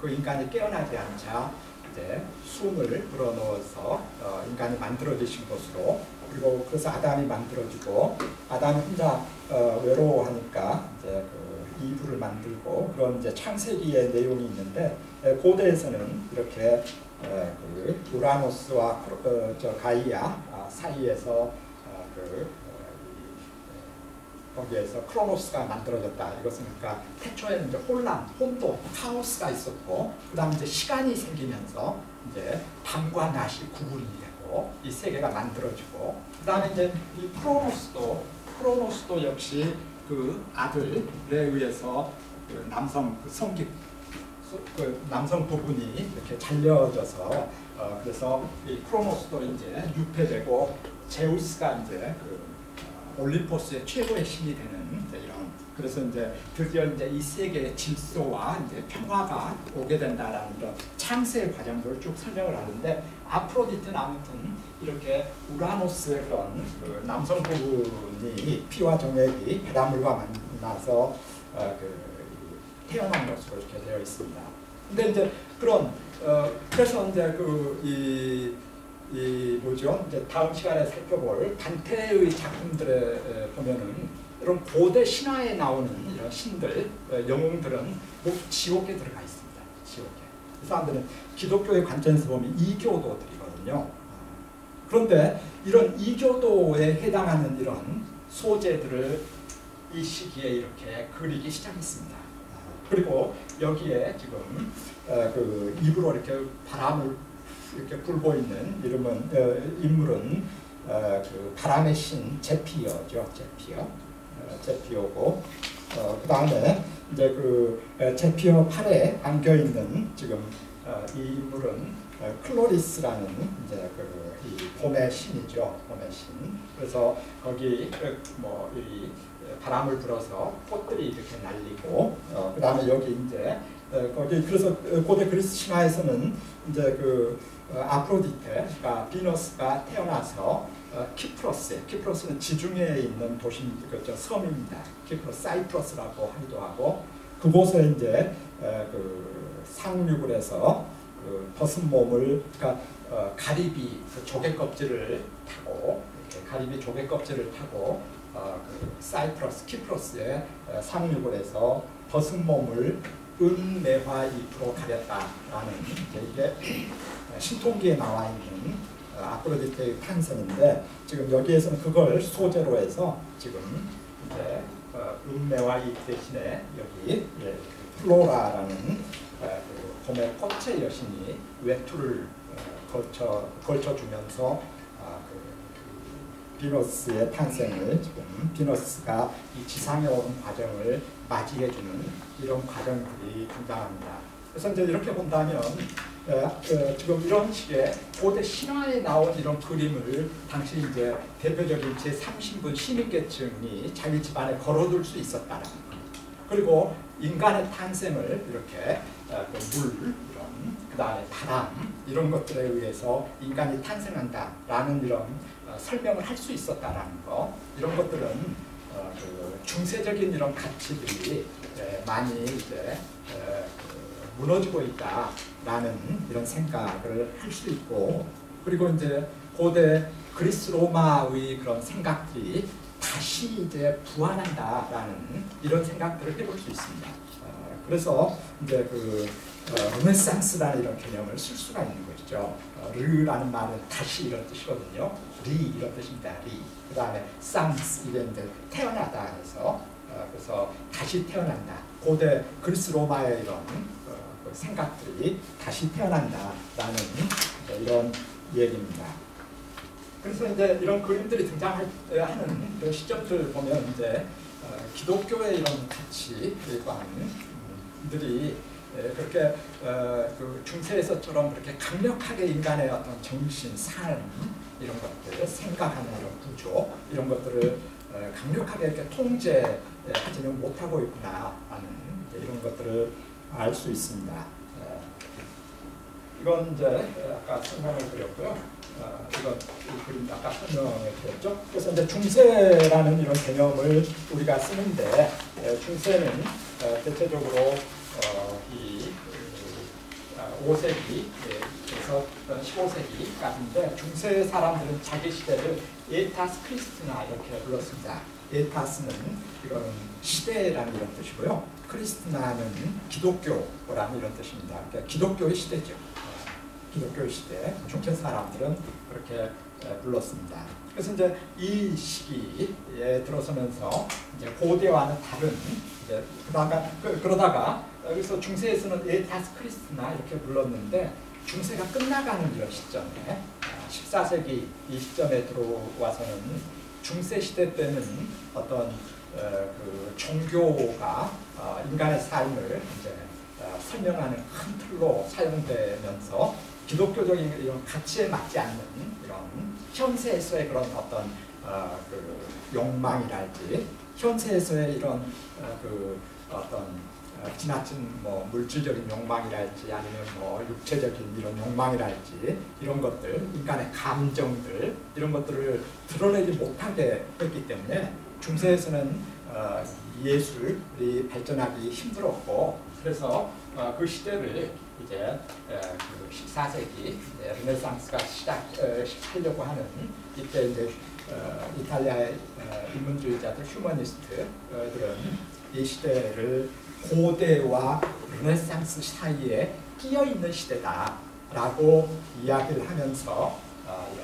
그 인간이 깨어나지 않자 이제 숨을 불어넣어서 어, 인간이 만들어지신 것으로 그리고 그래서 아담이 만들어지고 아담이 혼자 어, 외로워하니까 이제 그 이브를 만들고 그런 이제 창세기의 내용이 있는데 에, 고대에서는 이렇게 에, 그 우라노스와 어, 저 가이아 아, 사이에서 어, 그 거기에서 크로노스가 만들어졌다. 이것은 그러니까 태초에는 이제 혼란, 혼돈, 카오스가 있었고 그다음 이제 시간이 생기면서 이제 밤과 낮이 구분이 되고 이 세계가 만들어지고 그다음에 이제 이 크로노스도 크로노스도 역시 그 아들에 의해서 그 남성 그 성기 그 남성 부분이 이렇게 잘려져서 어, 그래서 이 크로노스도 이제 유폐되고 제우스가 이제 그 어, 올림포스의 최고의 신이 되는 이런 그래서 이제 드디어 이제 이 세계의 질서와 이제 평화가 오게 된다라는 이런 창세의 과정들을 쭉 설명을 하는데 아프로디트는 아무튼 이렇게 우라노스의 그런 그 남성 부분이 피와 정액이 바닷물과 만나서 어, 그 태어난 것으로 이렇게 되어 있습니다. 근데 이제 그런 어 그래서 이제 그이 이 뭐죠? 이제 다음 시간에 살펴볼 단테의 작품들에 에, 보면은 이런 고대 신화에 나오는 이런 신들, 어, 영웅들은 목 지옥에 들어가 있습니다. 지옥에. 이 사람들은 기독교의 관점에서 보면 이교도들이거든요. 어, 그런데 이런 이교도에 해당하는 이런 소재들을 이 시기에 이렇게 그리기 시작했습니다. 그리고 여기에 지금 어, 그 입으로 이렇게 바람을 이렇게 불고 있는 이름은 어, 인물은 어, 그 바람의 신 제피어죠, 제피어, 어, 제피어고 어, 그 다음에 이제 그 어, 제피어 팔에 안겨 있는 지금 어, 이 인물은 어, 클로리스라는 이제 그이 봄의 신이죠, 봄의 신. 그래서 거기 어, 뭐이 바람을 불어서 꽃들이 이렇게 날리고 어, 그 다음에 여기 이제 어, 거기 그래서 어, 고대 그리스 신화에서는 이제 그 어, 아프로디테가 비너스가 태어나서 어, 키프로스 키프로스는 지중해에 있는 도시 그저 섬입니다. 키프로스 사이프러스라고 하기도 하고 그곳에 이제 어, 그 상륙을 해서 그 벗은 몸을 그러니까 어, 가리비 그 조개 껍질을 타고 가리비 조개 껍질을 타고 어, 그 사이프러스, 키프로스에 어, 상륙을 해서 벗은 몸을 은매화 잎으로 가렸다라는 이게 신통기에 나와 있는 어, 아프로디테의 탄생인데 지금 여기에서는 그걸 소재로 해서 지금 이제 어, 은매화 잎 대신에 여기 예, 그 플로라라는 어, 그 봄의 꽃의 여신이 외투를 어, 걸쳐 걸쳐주면서 아, 그 비너스의 탄생을 지금 비너스가 이 지상에 오는 과정을 맞이해주는 이런 과정들이 등장합니다. 그래서 이제 이렇게 본다면 지금 이런 식의 고대 신화에 나온 이런 그림을 당시 이제 대표적인 제 3신분 시민계층이 자기 집안에 걸어둘 수 있었다는 거. 그리고 인간의 탄생을 이렇게 어, 그 물, 이런 그 다음에 바람 이런 것들에 의해서 인간이 탄생한다라는 이런 어, 설명을 할 수 있었다라는 거 이런 것들은 어, 그 중세적인 이런 가치들이 에, 많이 이제 무너지고 있다라는 이런 생각을 할수 있고 그리고 이제 고대 그리스 로마의 그런 생각들이 다시 이제 부활한다라는 이런 생각들을 해볼 수 있습니다. 어, 그래서 이제 그 어, 르네상스라는 이런 개념을 쓸 수가 있는 것이죠. 어, re라는 말은 다시 이런 뜻이거든요. re 이런 뜻입니다. Re. 그 다음에 sance 이게 이제 태어나다 해서 어, 그래서 다시 태어난다. 고대 그리스 로마의 이런 생각들이 다시 태어난다라는 이런 얘기입니다. 그래서 이제 이런 그림들이 등장하는 그 시점들 보면 이제 어, 기독교의 이런 가치관들이 예, 그렇게 어, 그 중세에서처럼 그렇게 강력하게 인간의 어떤 정신, 삶 이런 것들, 생각하는 이런 구조 이런 것들을 어, 강력하게 이렇게 통제하지는 못하고 있구나 하는 이런 것들을 알 수 있습니다. 어, 이건 이제 아까 설명을 드렸고요. 어, 이건 이 그림 아까 설명을 드렸죠. 그래서 이제 중세라는 이런 개념을 우리가 쓰는데 에, 중세는 어, 대체적으로 어, 이 그, 5세기에서 15세기까지인데 중세 사람들은 자기 시대를 에타스 크리스티나 이렇게 불렀습니다. 에타스는 이거는 시대라는 이런 뜻이고요. 크리스티나는 기독교라는 이런 뜻입니다. 그러니까 기독교의 시대죠. 어, 기독교의 시대. 중세 사람들은 그렇게 불렀습니다. 그래서 이제 이 시기에 들어서면서 이제 고대와는 다른 이제 그러다가 그, 그러다가 여기서 중세에서는 에타스 크리스나 이렇게 불렀는데 중세가 끝나가는 이런 시점에 14세기 이 시점에 들어와서는 중세 시대 때는 어떤 어, 그 종교가 어, 인간의 삶을 이제 어, 설명하는 큰 틀로 사용되면서 기독교적인 이런 가치에 맞지 않는 이런 현세에서의 그런 어떤 어, 그 욕망이랄지 현세에서의 이런 어, 그 어떤 어, 지나친 뭐 물질적인 욕망이랄지 아니면 뭐 육체적인 이런 욕망이랄지 이런 것들 인간의 감정들 이런 것들을 드러내지 못하게 했기 때문에 중세에서는 어, 예술이 발전하기 힘들었고 그래서 어, 그 시대를 이제 에, 그 14세기 르네상스가 시작하려고 하는 이때 이제 어, 이탈리아의 어, 인문주의자들 휴머니스트들은 이 시대를 고대와 르네상스 사이에 끼어 있는 시대다라고 이야기를 하면서 어,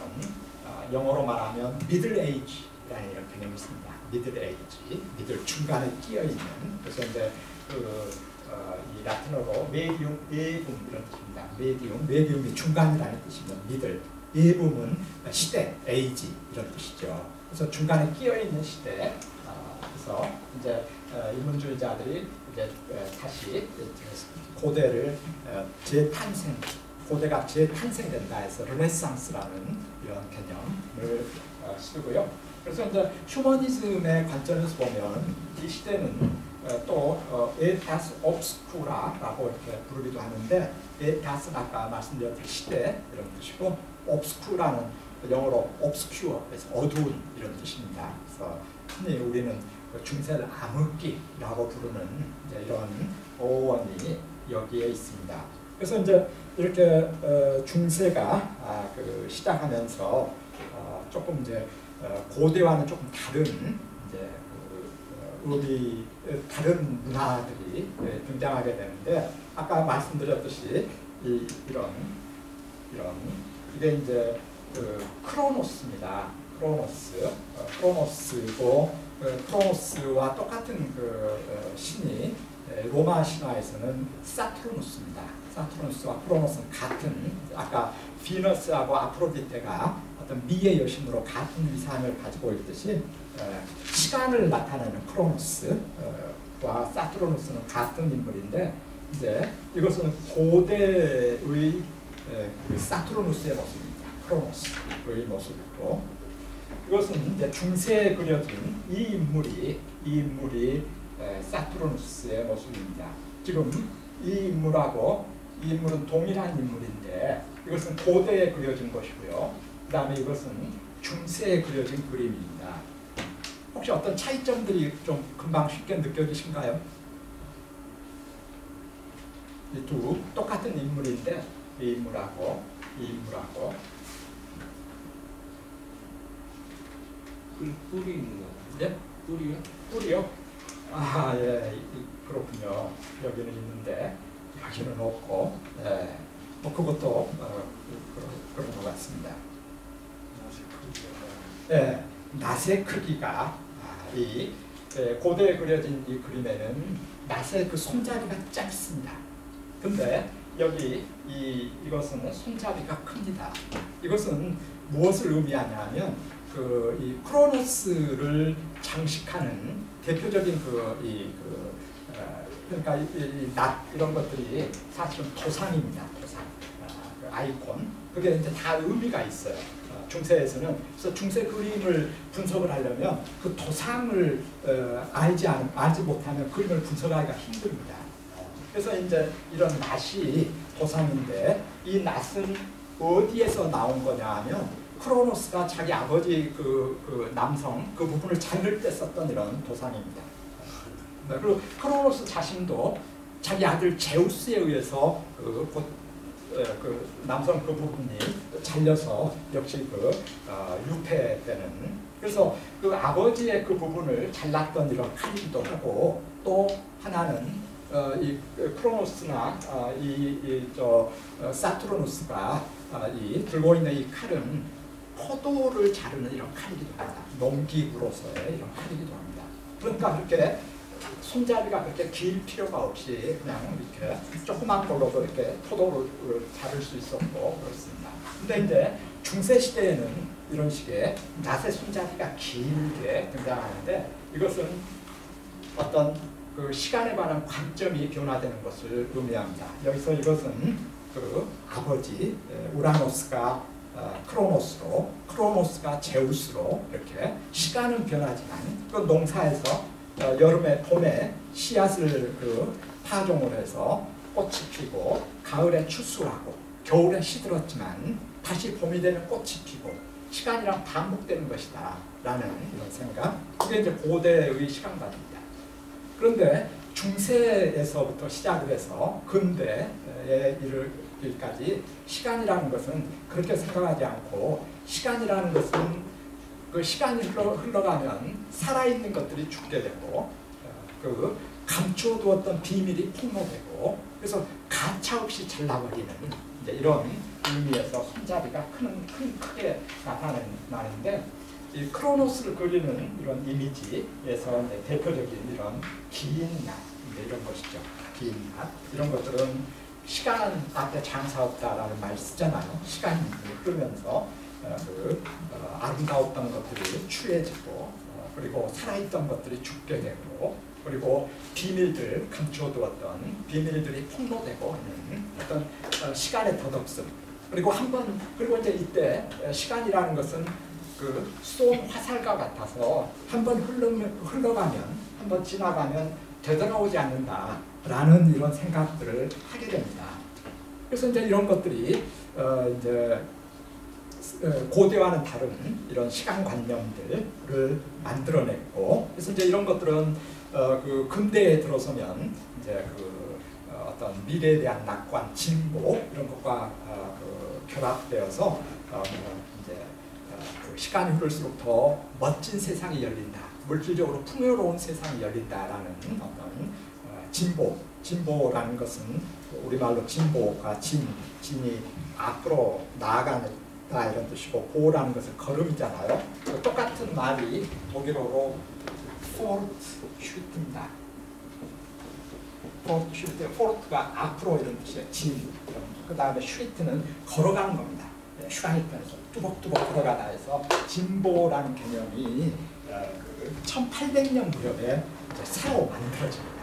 어, 영어로 말하면 Middle Age라는 이런 개념이 있습니다. Middle Age, middle 중간에 끼어 있는 그래서 이제 그 어, 이 라틴어로 medium, medium 이런 뜻입니다. medium, medium이 중간이라는 뜻입니다. middle, aevum은 시대, age 이런 뜻이죠. 그래서 중간에 끼어 있는 시대. 어, 그래서 이제 어, 인문주의자들이 이제 어, 다시 고대를 어, 재탄생, 고대가 재탄생된다 해서 르네상스라는 이런 개념을 어, 쓰고요. 그래서 이제 휴머니즘의 관점에서 보면 이 시대는 어, 또 어, 에타스 옵스쿠라라고 이렇게 부르기도 하는데 에타스는 아까 말씀드렸듯이 시대 이런 뜻이고 옵스쿠라는 영어로 obscure 그래서 어두운 이런 뜻입니다. 그래서 흔히 우리는 그 중세를 암흑기라고 부르는 이런 어원이 여기에 있습니다. 그래서 이제 이렇게 어, 중세가 아, 그 시작하면서 어, 조금 이제 어, 고대와는 조금 다른 이제 그, 어, 우리 다른 문화들이 예, 등장하게 되는데 아까 말씀드렸듯이 이, 이런 이런 이게 이제 그 크로노스입니다. 크로노스, 어, 크로노스고 그 크로노스와 똑같은 그 어, 신이 에, 로마 신화에서는 사투르누스입니다. 사투르누스와 크로노스는 같은 아까 비너스하고 아프로디테가 어떤 미의 여신으로 같은 위상을 가지고 있듯이 에, 시간을 나타내는 크로노스와 사투르누스는 같은 인물인데 이제 이것은 고대의 에, 그 사투르누스의 모습입니다. 크로노스의 모습이고 이것은 이제 중세에 그려진 이 인물이 이 인물이 에, 사투르누스의 모습입니다. 지금 이 인물하고 이 인물은 동일한 인물인데 이것은 고대에 그려진 것이고요. 그 다음에 이것은 중세에 그려진 그림입니다. 혹시 어떤 차이점들이 좀 금방 쉽게 느껴지신가요? 이 두 똑같은 인물인데 이 인물하고 이 인물하고 그 뿔이 있는 거 예? 뿔이요? 뿔이요? 아, 예, 그렇군요. 여기는 있는데 여기는 없고, 예, 뭐 그것도 어, 그런, 그런 것 같습니다. 예, 낫의 크기가 아, 이 예, 고대에 그려진 이 그림에는 낫의 그 손잡이가 짧습니다. 근데 여기 이 이것은 손잡이가 큽니다. 이것은 무엇을 의미하냐면 그 이 크로노스를 장식하는 대표적인 그이 그 어, 그러니까 이낮 이런 것들이 사실은 도상입니다. 도상 아, 그 아이콘 그게 이제 다 의미가 있어요. 어, 중세에서는 그래서 중세 그림을 분석을 하려면 그 도상을 어, 알지 않, 알지 못하면 그림을 분석하기가 힘듭니다. 그래서 이제 이런 낫이 도상인데 이 낫은 어디에서 나온 거냐 하면 크로노스가 자기 아버지 그, 그 남성 그 부분을 때 썼던 이런 도상입니다. 네, 그리고 크로노스 자신도 자기 아들 제우스에 의해서 그, 곧, 에, 그 남성 그 부분이 잘려서 역시 그 어, 유폐되는 그래서 그 아버지의 그 부분을 잘랐던 이런 칼이기도 하고 또 하나는 어, 이 크로노스나 어, 이저 어, 사투르누스가 어, 이 들고 있는 이 칼은 포도를 자르는 이런 칼이기도 합니다. 농기구로서의 이런 칼이기도 합니다. 그러니까 그렇게 손잡이가 그렇게 길 필요가 없이 그냥 이렇게 조그만 걸로도 이렇게 포도를 자를 수 있었고 그렇습니다. 근데 이제 중세 시대에는 이런 식의 낫의 손잡이가 길게 등장하는데 이것은 어떤 그 시간에 관한 관점이 변화되는 것을 의미합니다. 여기서 이것은 그 아버지 우라노스가 어, 크로노스로 크로노스가 제우스로 이렇게 시간은 변하지만 그 농사에서 어, 여름에 봄에 씨앗을 그 파종을 해서 꽃이 피고 가을에 추수하고 겨울에 시들었지만 다시 봄이 되면 꽃이 피고 시간이랑 반복되는 것이다 라는 이런 생각. 그게 이제 고대의 시간관입니다. 그런데 중세에서부터 시작을 해서 근대에 이 르기까지 시간이라는 것은 그렇게 생각하지 않고 시간이라는 것은 그 시간이 흘러, 흘러가면 살아있는 것들이 죽게 되고 어, 그 감춰두었던 비밀이 폭로되고 그래서 가차없이 잘라버리는 이제 이런 의미에서 손잡이가 큰, 큰 크게 나타나는데 이 크로노스를 그리는 이런 이미지에서 대표적인 이런 긴 날, 이런 것이죠. 긴 날. 이런 것들은 시간 앞에 장사 없다라는 말 쓰잖아요. 시간이 흐르면서 어, 그 어, 아름다웠던 것들이 추해지고 어, 그리고 살아있던 것들이 죽게 되고 그리고 비밀들 감춰두었던 비밀들이 폭로되고 어떤 어, 시간의 덧없음 그리고 한 번 그리고 이제 이때 어, 시간이라는 것은 그 쏜 화살과 같아서 한 번 흘러가면 한 번 지나가면 되돌아오지 않는다 라는 이런 생각들을 하게 됩니다. 그래서 이제 이런 것들이 어 이제 고대와는 다른 이런 시간 관념들을 만들어냈고 그래서 이제 이런 것들은 어 그 근대에 들어서면 이제 그 어, 어떤 미래에 대한 낙관, 진보 이런 것과 어 그 결합되어서 어뭐 이제 어, 그 시간이 흐를수록 더 멋진 세상이 열린다. 물질적으로 풍요로운 세상이 열린다라는 어떤 어, 진보, 진보라는 것은 우리말로 진보가 진, 진이 앞으로 나아가는 다 이런 뜻이고 보라는 것은 걸음이잖아요. 그 똑같은 말이 독일어로 Fortschritt입니다. Fortschritt, fort가 앞으로 이런 뜻이에요. 진. 그 다음에 Schritt는 걸어가는 겁니다. schreiten에서 뚜벅뚜벅 걸어가다 해서 진보라는 개념이 1800년 어, 무렵에 새로 만들어집니다.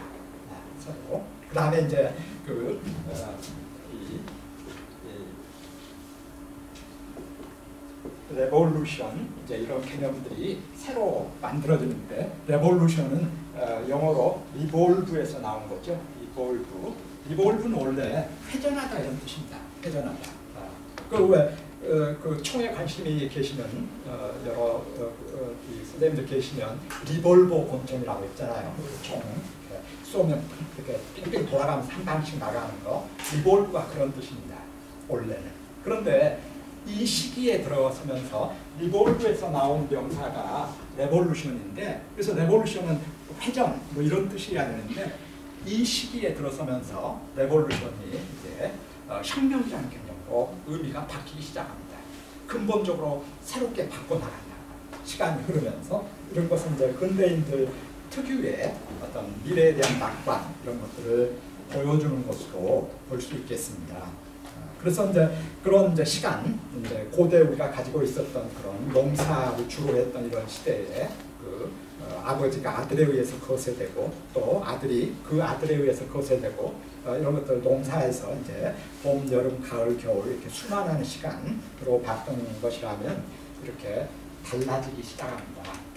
아, 새로. 그 다음에 이제 그 어, 이, 이 revolution 이제 이런 개념들이 새로 만들어지는데 revolution은 어, 영어로 revolve에서 나온 거죠. revolve. revolve는 원래 회전하다 이런 뜻입니다. 회전하다. 아, 그왜 어, 그 총에 관심이 계시면 어, 여러 어, 어, 선생님들 계시면 리볼버 권총이라고 있잖아요. 총 쏘면 이렇게 빙빙 돌아가면서 한 방씩 나가는 거 revolve가 그런 뜻입니다. 원래는. 그런데 이 시기에 들어서면서 revolve에서 나온 명사가 revolution인데 그래서 revolution은 회전 뭐 이런 뜻이야 되는데 이 시기에 들어서면서 revolution이 이제 어, 혁명이라는 개념 어, 의미가 바뀌기 시작합니다. 근본적으로 새롭게 바꿔나간다. 시간이 흐르면서 이런 것은 이제 근대인들 특유의 어떤 미래에 대한 낙관 이런 것들을 보여주는 것으로 볼 수 있겠습니다. 어, 그래서 이제 그런 이제 시간, 이제 고대 우리가 가지고 있었던 그런 농사를 주로 했던 이런 시대에 그 어, 아버지가 아들에 의해서 거세되고 또 아들이 그 아들에 의해서 거세되고 어, 이런 것들 농사에서 이제 봄, 여름, 가을, 겨울 이렇게 수많은 시간으로 봤던 것이라면 이렇게 달라지기 시작합니다.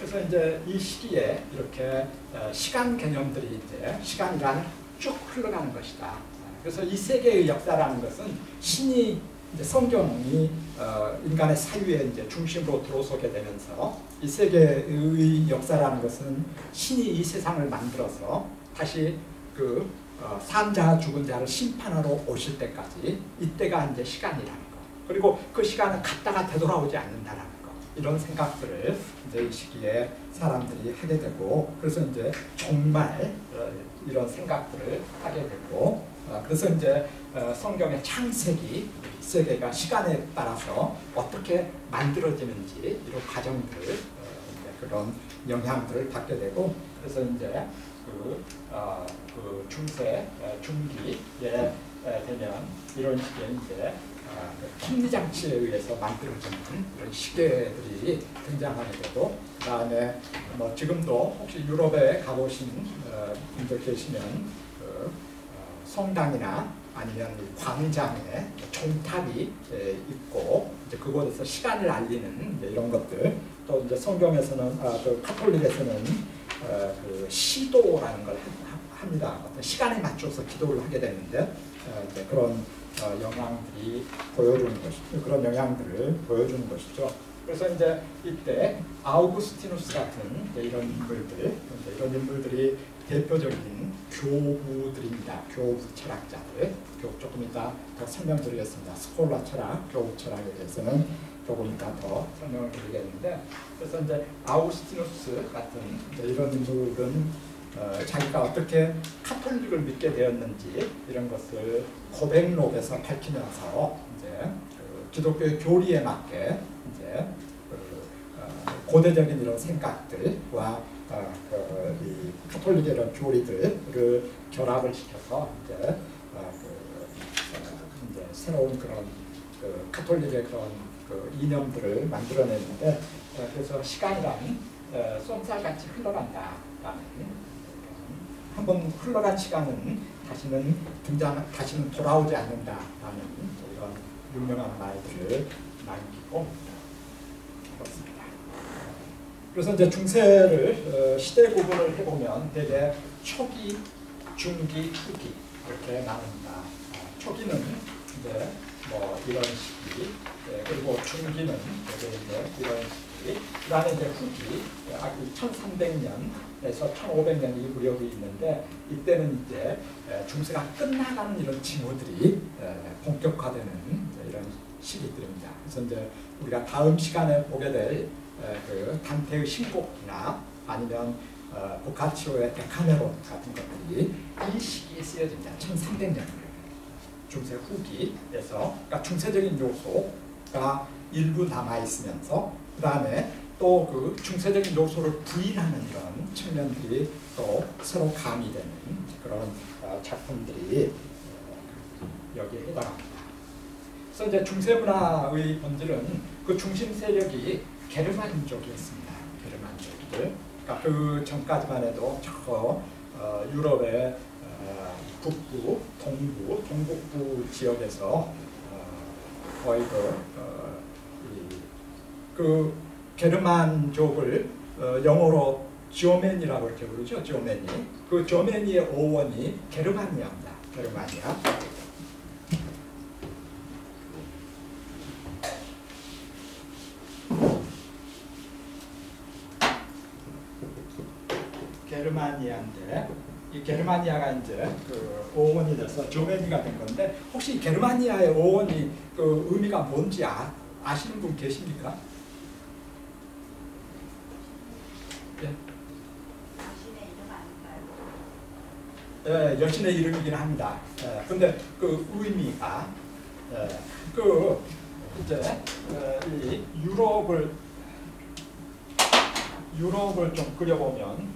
그래서 이제 이 시기에 이렇게 어, 시간 개념들이 이제 시간이란 쭉 흘러가는 것이다. 그래서 이 세계의 역사라는 것은 신이 성경이 어, 인간의 사유에 이제 중심으로 들어서게 되면서 이 세계의 역사라는 것은 신이 이 세상을 만들어서 다시 그 어, 산자 죽은 자를 심판하러 오실 때까지 이때가 이제 시간이라는 거. 그리고 그 시간은 갔다가 되돌아오지 않는다라는 거. 이런 생각들을 이제 이 시기에 사람들이 하게 되고 그래서 이제 정말 어, 이런 생각들을 하게 되고 어, 그래서 이제 어, 성경의 창세기 세계가 시간에 따라서 어떻게 만들어지는지 이런 이제 그런 영향들을 받게 되고 그래서 이제 그, 어, 그 중세 어, 중기에 에, 되면 이런 식의 이제 톱니장치에 의해서 만들어지는 이런 시계들이 등장하게 되고 그 다음에 뭐 지금도 혹시 유럽에 가보신 어, 분들 계시면 그, 어, 성당이나 아니면 이 광장에 종탑이 에, 있고 이제 그곳에서 시간을 알리는 이런 것들 또 이제 성경에서는 아, 그 카톨릭에서는 어, 그 시도라는 걸 하- 합니다. 어떤 시간에 맞춰서 기도를 하게 되는데 그런 어, 영향들이 보여주는 것이죠. 그런 영향들을 보여주는 것이죠. 그래서 이제 이때 아우구스티누스 같은 이런 인물들, 이런 인물들이 대표적인 교부들입니다. 교부 철학자들. 교- 조금 이따 더 설명드리겠습니다. 스콜라 철학, 교부 철학에 대해서는 조금 이따 더 설명을 드리겠는데, 그래서 이제 아우구스티누스 같은 이런 인물은 어, 자기가 어떻게 카톨릭을 믿게 되었는지 이런 것을 고백록에서 밝히면서 이제 그 기독교의 교리에 맞게 이제 그, 어, 고대적인 이런 생각들과 어, 그, 이 카톨릭의 이런 교리들을 결합을 시켜서 이제 어, 그, 어, 이제 새로운 그런 그 카톨릭의 그런 그 이념들을 만들어내는데 어, 그래서 시간이란 어, 쏜살같이 흘러간다라는 한번 흘러간 시간은 다시는 등장, 다시는 돌아오지 않는다라는 이런 유명한 말들을 남기고 그렇습니다. 그래서 이제 중세를 어, 시대 구분을 해보면 대개 초기, 중기, 후기 이렇게 나눕니다. 아, 초기는 이제 뭐 이런 시기, 예, 그리고 중기는 이제 이런 시기, 그다음에 이제 후기, 아, 1300년 에서 1500년 이 무렵이 있는데 이때는 이제 에, 중세가 끝나가는 이런 징후들이 에, 본격화되는 이런 시기들입니다. 그래서 이제 우리가 다음 시간에 보게 될 에, 그 단테의 신곡이나 아니면 어, 보카치오의 데카메론 같은 것들이 이 시기에 쓰여집니다. 1300년 중세 후기에서 그러니까 중세적인 요소가 일부 남아 있으면서 그 다음에 또 그 중세적인 요소를 부인하는 이런 측면들이 또 새로 가미되는 그런 어, 작품들이 어, 여기에 해당합니다. 그래서 이제 중세 문화의 본질은 그 중심 세력이 게르만족이었습니다. 게르만족들. 그러니까 그 전까지만 해도 저 어, 유럽의 어, 북부, 동부, 동북부 지역에서 어, 거의 그, 어, 이, 그 게르만족을 어, 영어로 지오멘이라고 이렇게 부르죠. 지오멘이. 그 지오멘이의 어원이 게르마니아입니다. 게르마니아. 게르마니아인데 이 게르마니아가 이제 그 어원이 돼서 조메니가 된 건데 혹시 게르마니아의 어원이 그 의미가 뭔지 아, 아시는 분 계십니까? 예. 당신의 이름 아닌가요? 예, 여신의 이름이긴 합니다. 예, 근데 그 의미가 예, 그 이제 예, 이 유럽을 유럽을 좀 그려보면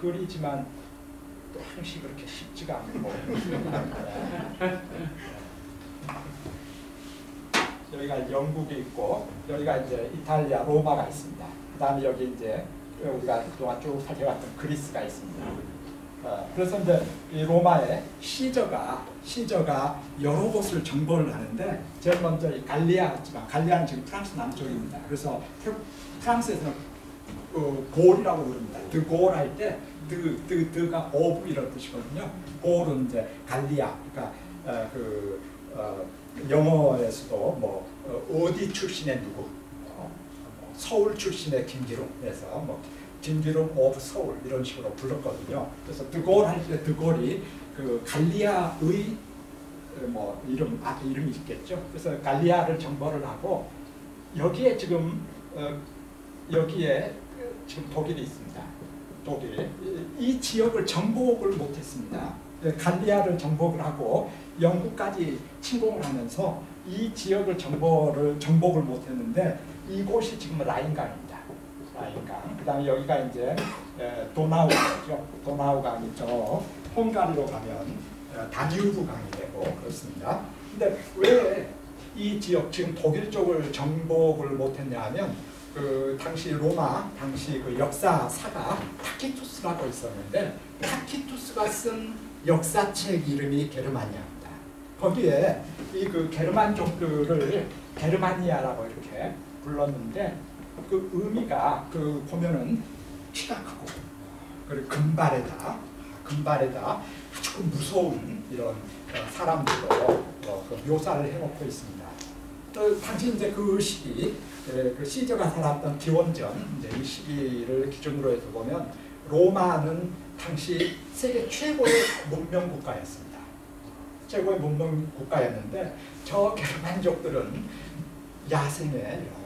그리지만 또 항시 그렇게 쉽지가 않고 여기가 영국이 있고 여기가 이제 이탈리아 로마가 있습니다. 그다음에 여기 이제 우리가 그동안 쭉 살펴봤던 그리스가 있습니다. 어, 그래서 이제 이 로마의 시저가 시저가 여러 곳을 정벌을 하는데 제일 먼저 이 갈리아 지만 갈리아는 지금 프랑스 남쪽입니다. 그래서 프- 프랑스에서는 어, 골이라고 부릅니다. 드골 할때 de de, de가 of 이런 뜻이거든요. 골은 이제 갈리아 그러니까 어, 그 어, 영어에서도 뭐 어, 어디 출신의 누구 어, 뭐 서울 출신의 김기룡에서 뭐 김기룡 of 서울 이런 식으로 불렀거든요. 그래서 드골 할 때 드골이 그 갈리아의 어, 뭐 이름 앞에 이름이 있겠죠. 그래서 갈리아를 정벌을 하고 여기에 지금 어, 여기에 지금 독일이 있습니다. 독일 이- 이 지역을 정복을 못했습니다. 예, 갈리아를 정복을 하고 영국까지 침공을 하면서 이 지역을 정복을 정복을 못했는데 이곳이 지금 라인강입니다. 라인강. 그 다음에 여기가 이제 에, 도나우강이죠. 헝가리로 가면 에, 다뉴브 강이 되고 그렇습니다. 근데 왜 이 지역 지금 독일 쪽을 정복을 못했냐 하면 그 당시 로마 당시 그 역사사가 타키투스라고 있었는데 타키투스가 쓴 역사책 이름이 게르마니아입니다. 거기에 이 그 게르만족들을 게르마니아라고 이렇게 불렀는데 그 의미가 그 보면은 키가 크고 그리고 금발에다 금발에다 아주 그 무서운 이런 어, 사람들로 어, 그 묘사를 해놓고 있습니다. 또 당시 이제 그 시기 에, 그 시저가 살았던 기원전 이제 이 시기를 기준으로 해서 보면 로마는 당시 세계 최고의 문명 국가였습니다. 최고의 문명 국가였는데 저 게르만족들은 이런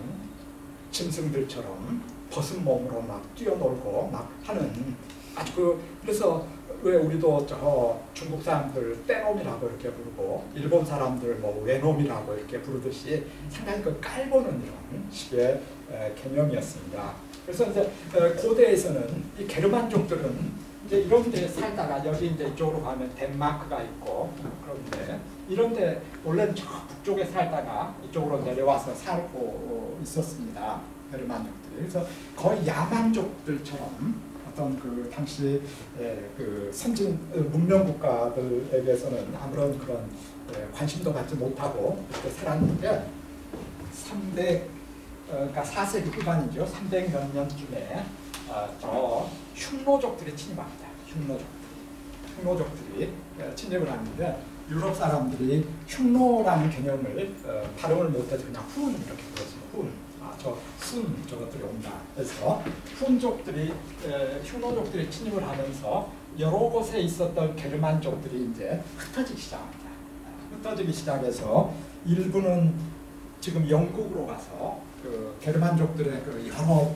짐승들처럼 벗은 몸으로 막 뛰어놀고 막 하는 아주 그 그래서 왜 우리도 저 중국 사람들 떼놈이라고 이렇게 부르고 일본 사람들 뭐 외놈이라고 이렇게 부르듯이 상당히 그 깔보는 이런 식의 에, 개념이었습니다. 그래서 이제 에, 고대에서는 이 게르만족들은 이제 이런 데 살다가 여기 이제 이쪽으로 가면 덴마크가 있고 그런데 이런데 원래는 저 북쪽에 살다가 이쪽으로 내려와서 살고 있었습니다. 게르만족들이. 그래서 거의 야만족들처럼 어떤 그 당시 에, 그 선진 어, 문명 국가들에게서는 아무런 그런 에, 관심도 받지 못하고 그렇게 살았는데 300 어, 그러니까 4세기 후반이죠. 300 몇 년쯤에 어, 저 흉노족들이 침입합니다. 흉노족들이 흉노족들이 에, 침입을 하는데 유럽 사람들이 흉노라는 개념을 어, 발음을 못해서 그냥 훈 이렇게 불렀어요. 훈. 아, 저 순 저것들이 온다. 그래서 훈족들이 에, 흉노족들이 침입을 하면서 여러 곳에 있었던 게르만족들이 이제 흩어지기 시작합니다. 흩어지기 시작해서 일부는 지금 영국으로 가서 그 게르만족들의 그 여러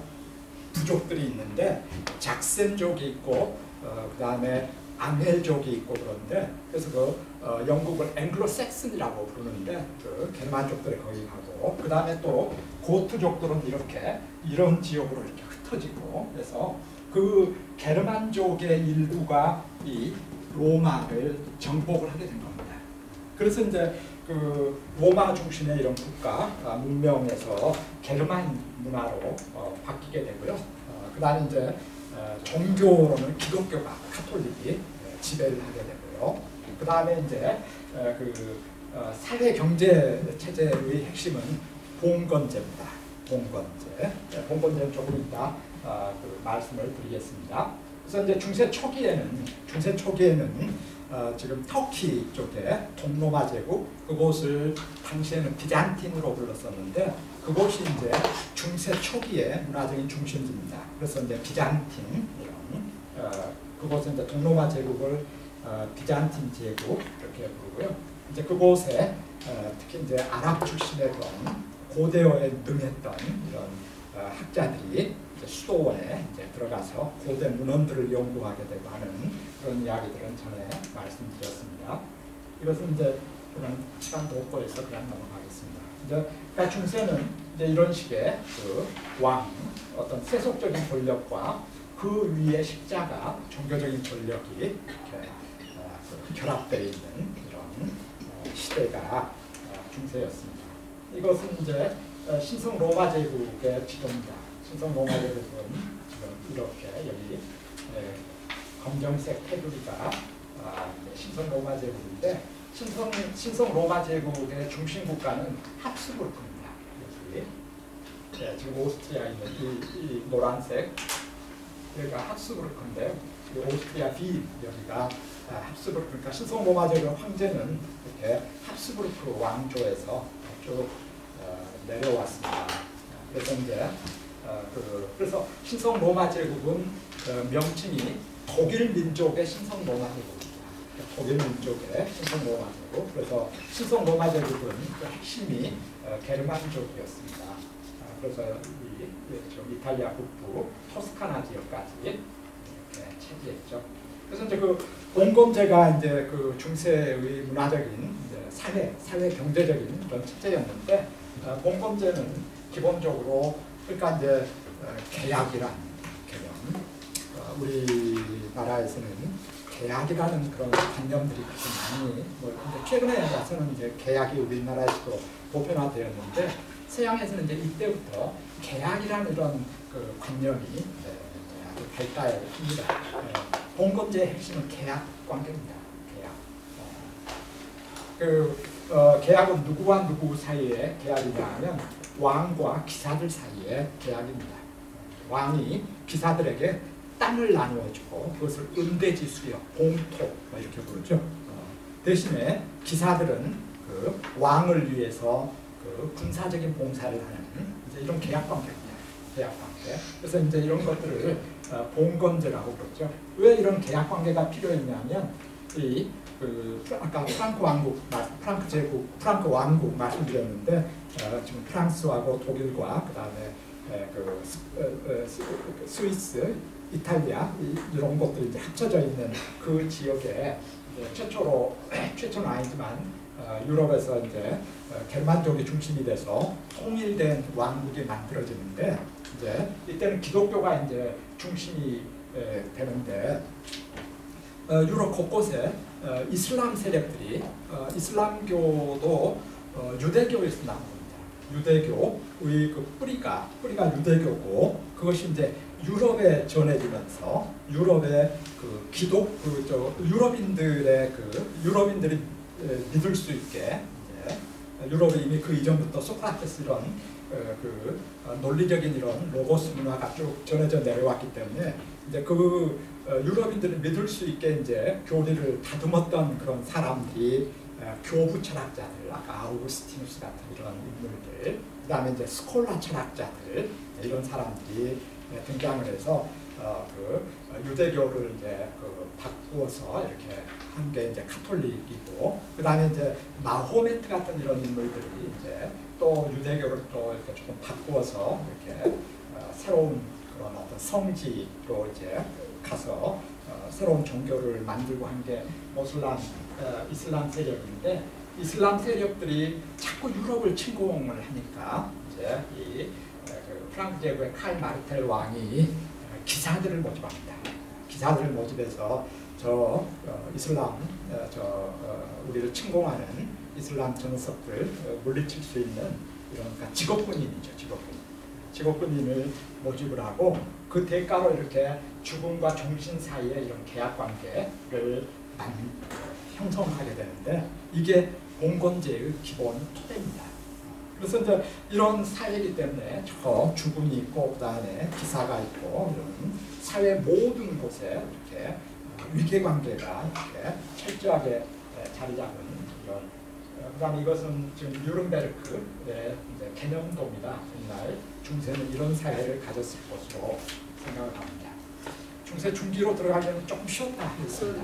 부족들이 있는데 작센족이 있고 어, 그 다음에 앙헬족이 있고 그런데 그래서 그 어, 영국을 앵글로색슨이라고 부르는데 그 게르만족들이 거기 가고 그 다음에 또 고트족들은 이렇게 이런 지역으로 이렇게 흩어지고 그래서 그 게르만족의 일부가 이 로마를 정복을 하게 된 겁니다. 그래서 이제 그 로마 중심의 이런 국가 아, 문명에서 게르만 문화로 어, 바뀌게 되고요. 어, 그 다음에 이제 어, 종교로는 기독교가 카톨릭이 예, 지배를 하게 되고요. 그 다음에 이제 어, 그 어, 사회 경제 체제의 핵심은 봉건제입니다. 봉건제. 네, 봉건제는 조금 이따 어, 그 말씀을 드리겠습니다. 그래서 이제 중세 초기에는 중세 초기에는 어, 지금 터키 쪽에 동로마 제국 그곳을 당시에는 비잔틴으로 불렀었는데 그곳이 이제 중세 초기의 문화적인 중심지입니다. 그래서 이제 비잔틴 이런 어, 그곳은 이제 동로마 제국을 어, 비잔틴 제국 이렇게 부르고요. 이제 그곳에 어, 특히 이제 아랍 출신의 그런 고대어에 능했던 이런 어, 학자들이 이제 수도원에 이제 들어가서 고대 문헌들을 연구하게 되고 하는 그런 이야기들은 전에 말씀드렸습니다. 이것은 이제 그냥 시간도 없고 해서 그냥 넘어가겠습니다. 이제 중세는 이제 이런 식의 그 왕 어떤 세속적인 권력과 그 위에 십자가 종교적인 권력이 이렇게 어, 그 결합되어 있는 이런 어, 시대가 어, 중세였습니다. 이것은 이제 어, 신성 로마 제국의 지도입니다. 신성 로마 제국은 지금 이렇게 여기 예, 검정색 테두리가 아, 신성 로마 제국인데 신성 신성 로마 제국의 중심 국가는 합스부르크입니다. 여기 예, 지금 오스트리아 있는 이, 이 노란색 여기가 합스부르크인데 이 오스트리아 비 여기가 아, 합스부르크 그러니까 신성 로마 제국 황제는 이렇게 합스부르크 왕조에서 쭉 어, 내려왔습니다. 그래서 이제 어, 그, 그래서 신성 로마 제국은 어, 명칭이 독일 민족의 신성 로마 제국입니다. 독일 민족의 신성 로마 제국. 그래서 신성 로마 제국은 그 핵심이 어, 게르만 족이었습니다. 아, 그래서 이, 이- 저 이탈리아 북부 토스카나 지역까지 이렇게 차지했죠. 그래서 이제 그 공검제가 이제 그 중세의 문화적인 사회, 사회 경제적인 그런 축제였는데 어, 공검제는 기본적으로 그러니까 이제 어, 계약이란 개념, 어, 우리나라에서는 계약이라는 그런 관념들이 많이 뭐 최근에 와서는 이제 계약이 우리나라에서도 보편화되었는데 서양에서는 이제 이때부터 계약이라는 이런 그 관념이 네, 아주 발달합니다. 네, 공검제의 핵심은 계약 관계입니다. 계약. 어, 그 어, 계약은 누구와 누구 사이에 계약이냐 하면 왕과 기사들 사이에 계약입니다. 왕이 기사들에게 땅을 나누어주고 그것을 은대지 수역, 봉토 뭐 이렇게 부르죠. 어, 대신에 기사들은 그 왕을 위해서 그 군사적인 봉사를 하는 이제 이런 계약 관계입니다. 계약 관계. 그래서 이제 이런 것들을 어, 봉건제라고 그러죠. 왜 이런 계약 관계가 필요했냐면 이 그 아까 프랑크 왕국, 마- 프랑크 제국, 프랑크 왕국 말씀드렸는데 어, 지금 프랑스하고 독일과 그 다음에 그 스, 어, 어, 스- 그 스위스, 이탈리아 이, 이런 것들이 합쳐져 있는 그 지역에 최초로 최초는 아니지만 어, 유럽에서 이제 어, 게르만족이 중심이 돼서 통일된 왕국이 만들어지는데 이제 이때는 기독교가 이제 중심이 에, 되는데 어, 유럽 곳곳에 어, 이슬람 세력들이 어, 이슬람교도 어, 유대교에서 나온 겁니다. 유대교의 그 뿌리가 뿌리가 유대교고 그것이 이제 유럽에 전해지면서 유럽의 그 기독 그저 유럽인들의 그 유럽인들이 에, 믿을 수 있게 이제 유럽에 이미 그 이전부터 소크라테스 이런 어, 그 어, 논리적인 이런 로고스 문화가 쭉 전해져 내려왔기 때문에 이제 그 어, 유럽인들이 믿을 수 있게 이제 교리를 다듬었던 그런 사람들이 어, 교부 철학자들, 아까 아우구스티누스 같은 이런 인물들, 그 다음에 이제 스콜라 철학자들 이런 사람들이 예, 등장을 해서 어, 그 어, 유대교를 이제 그 바꾸어서 이렇게 한 게 이제 카톨릭이고 그 다음에 이제 마호메트 같은 이런 인물들이 이제 또 유대교를 또 이렇게 조금 바꾸어서 이렇게 어, 새로운 그런 어떤 성지로 이제 가서 어, 새로운 종교를 만들고 한 게 모슬람 어, 이슬람 세력인데 이슬람 세력들이 자꾸 유럽을 침공을 하니까 이제 이 어, 그 프랑스 제국의 칼 마르텔 왕이 어, 기사들을 모집합니다. 기사들을 모집해서 저 어, 이슬람 어, 저 어, 우리를 침공하는 이슬람 전석들 어, 물리칠 수 있는 이런 직업군인이죠 직업군 직업군인을 모집을 하고 그 대가로 이렇게 죽음과 종신 사이에 이런 계약 관계를 만, 형성하게 되는데 이게 봉건제의 기본 토대입니다. 그래서 이제 이런 사회이기 때문에 저 죽음이 있고 그 다음에 기사가 있고 이런 사회 모든 곳에 이렇게 어, 위계관계가 이렇게 철저하게 에, 자리 잡은 이런 어, 그다음에 이것은 지금 뉴른베르크의 이제 개념도입니다. 옛날 중세는 이런 사회를 가졌을 것으로 생각을 합니다. 중세 중기로 들어가려면 좀 쉬었다 했습니다.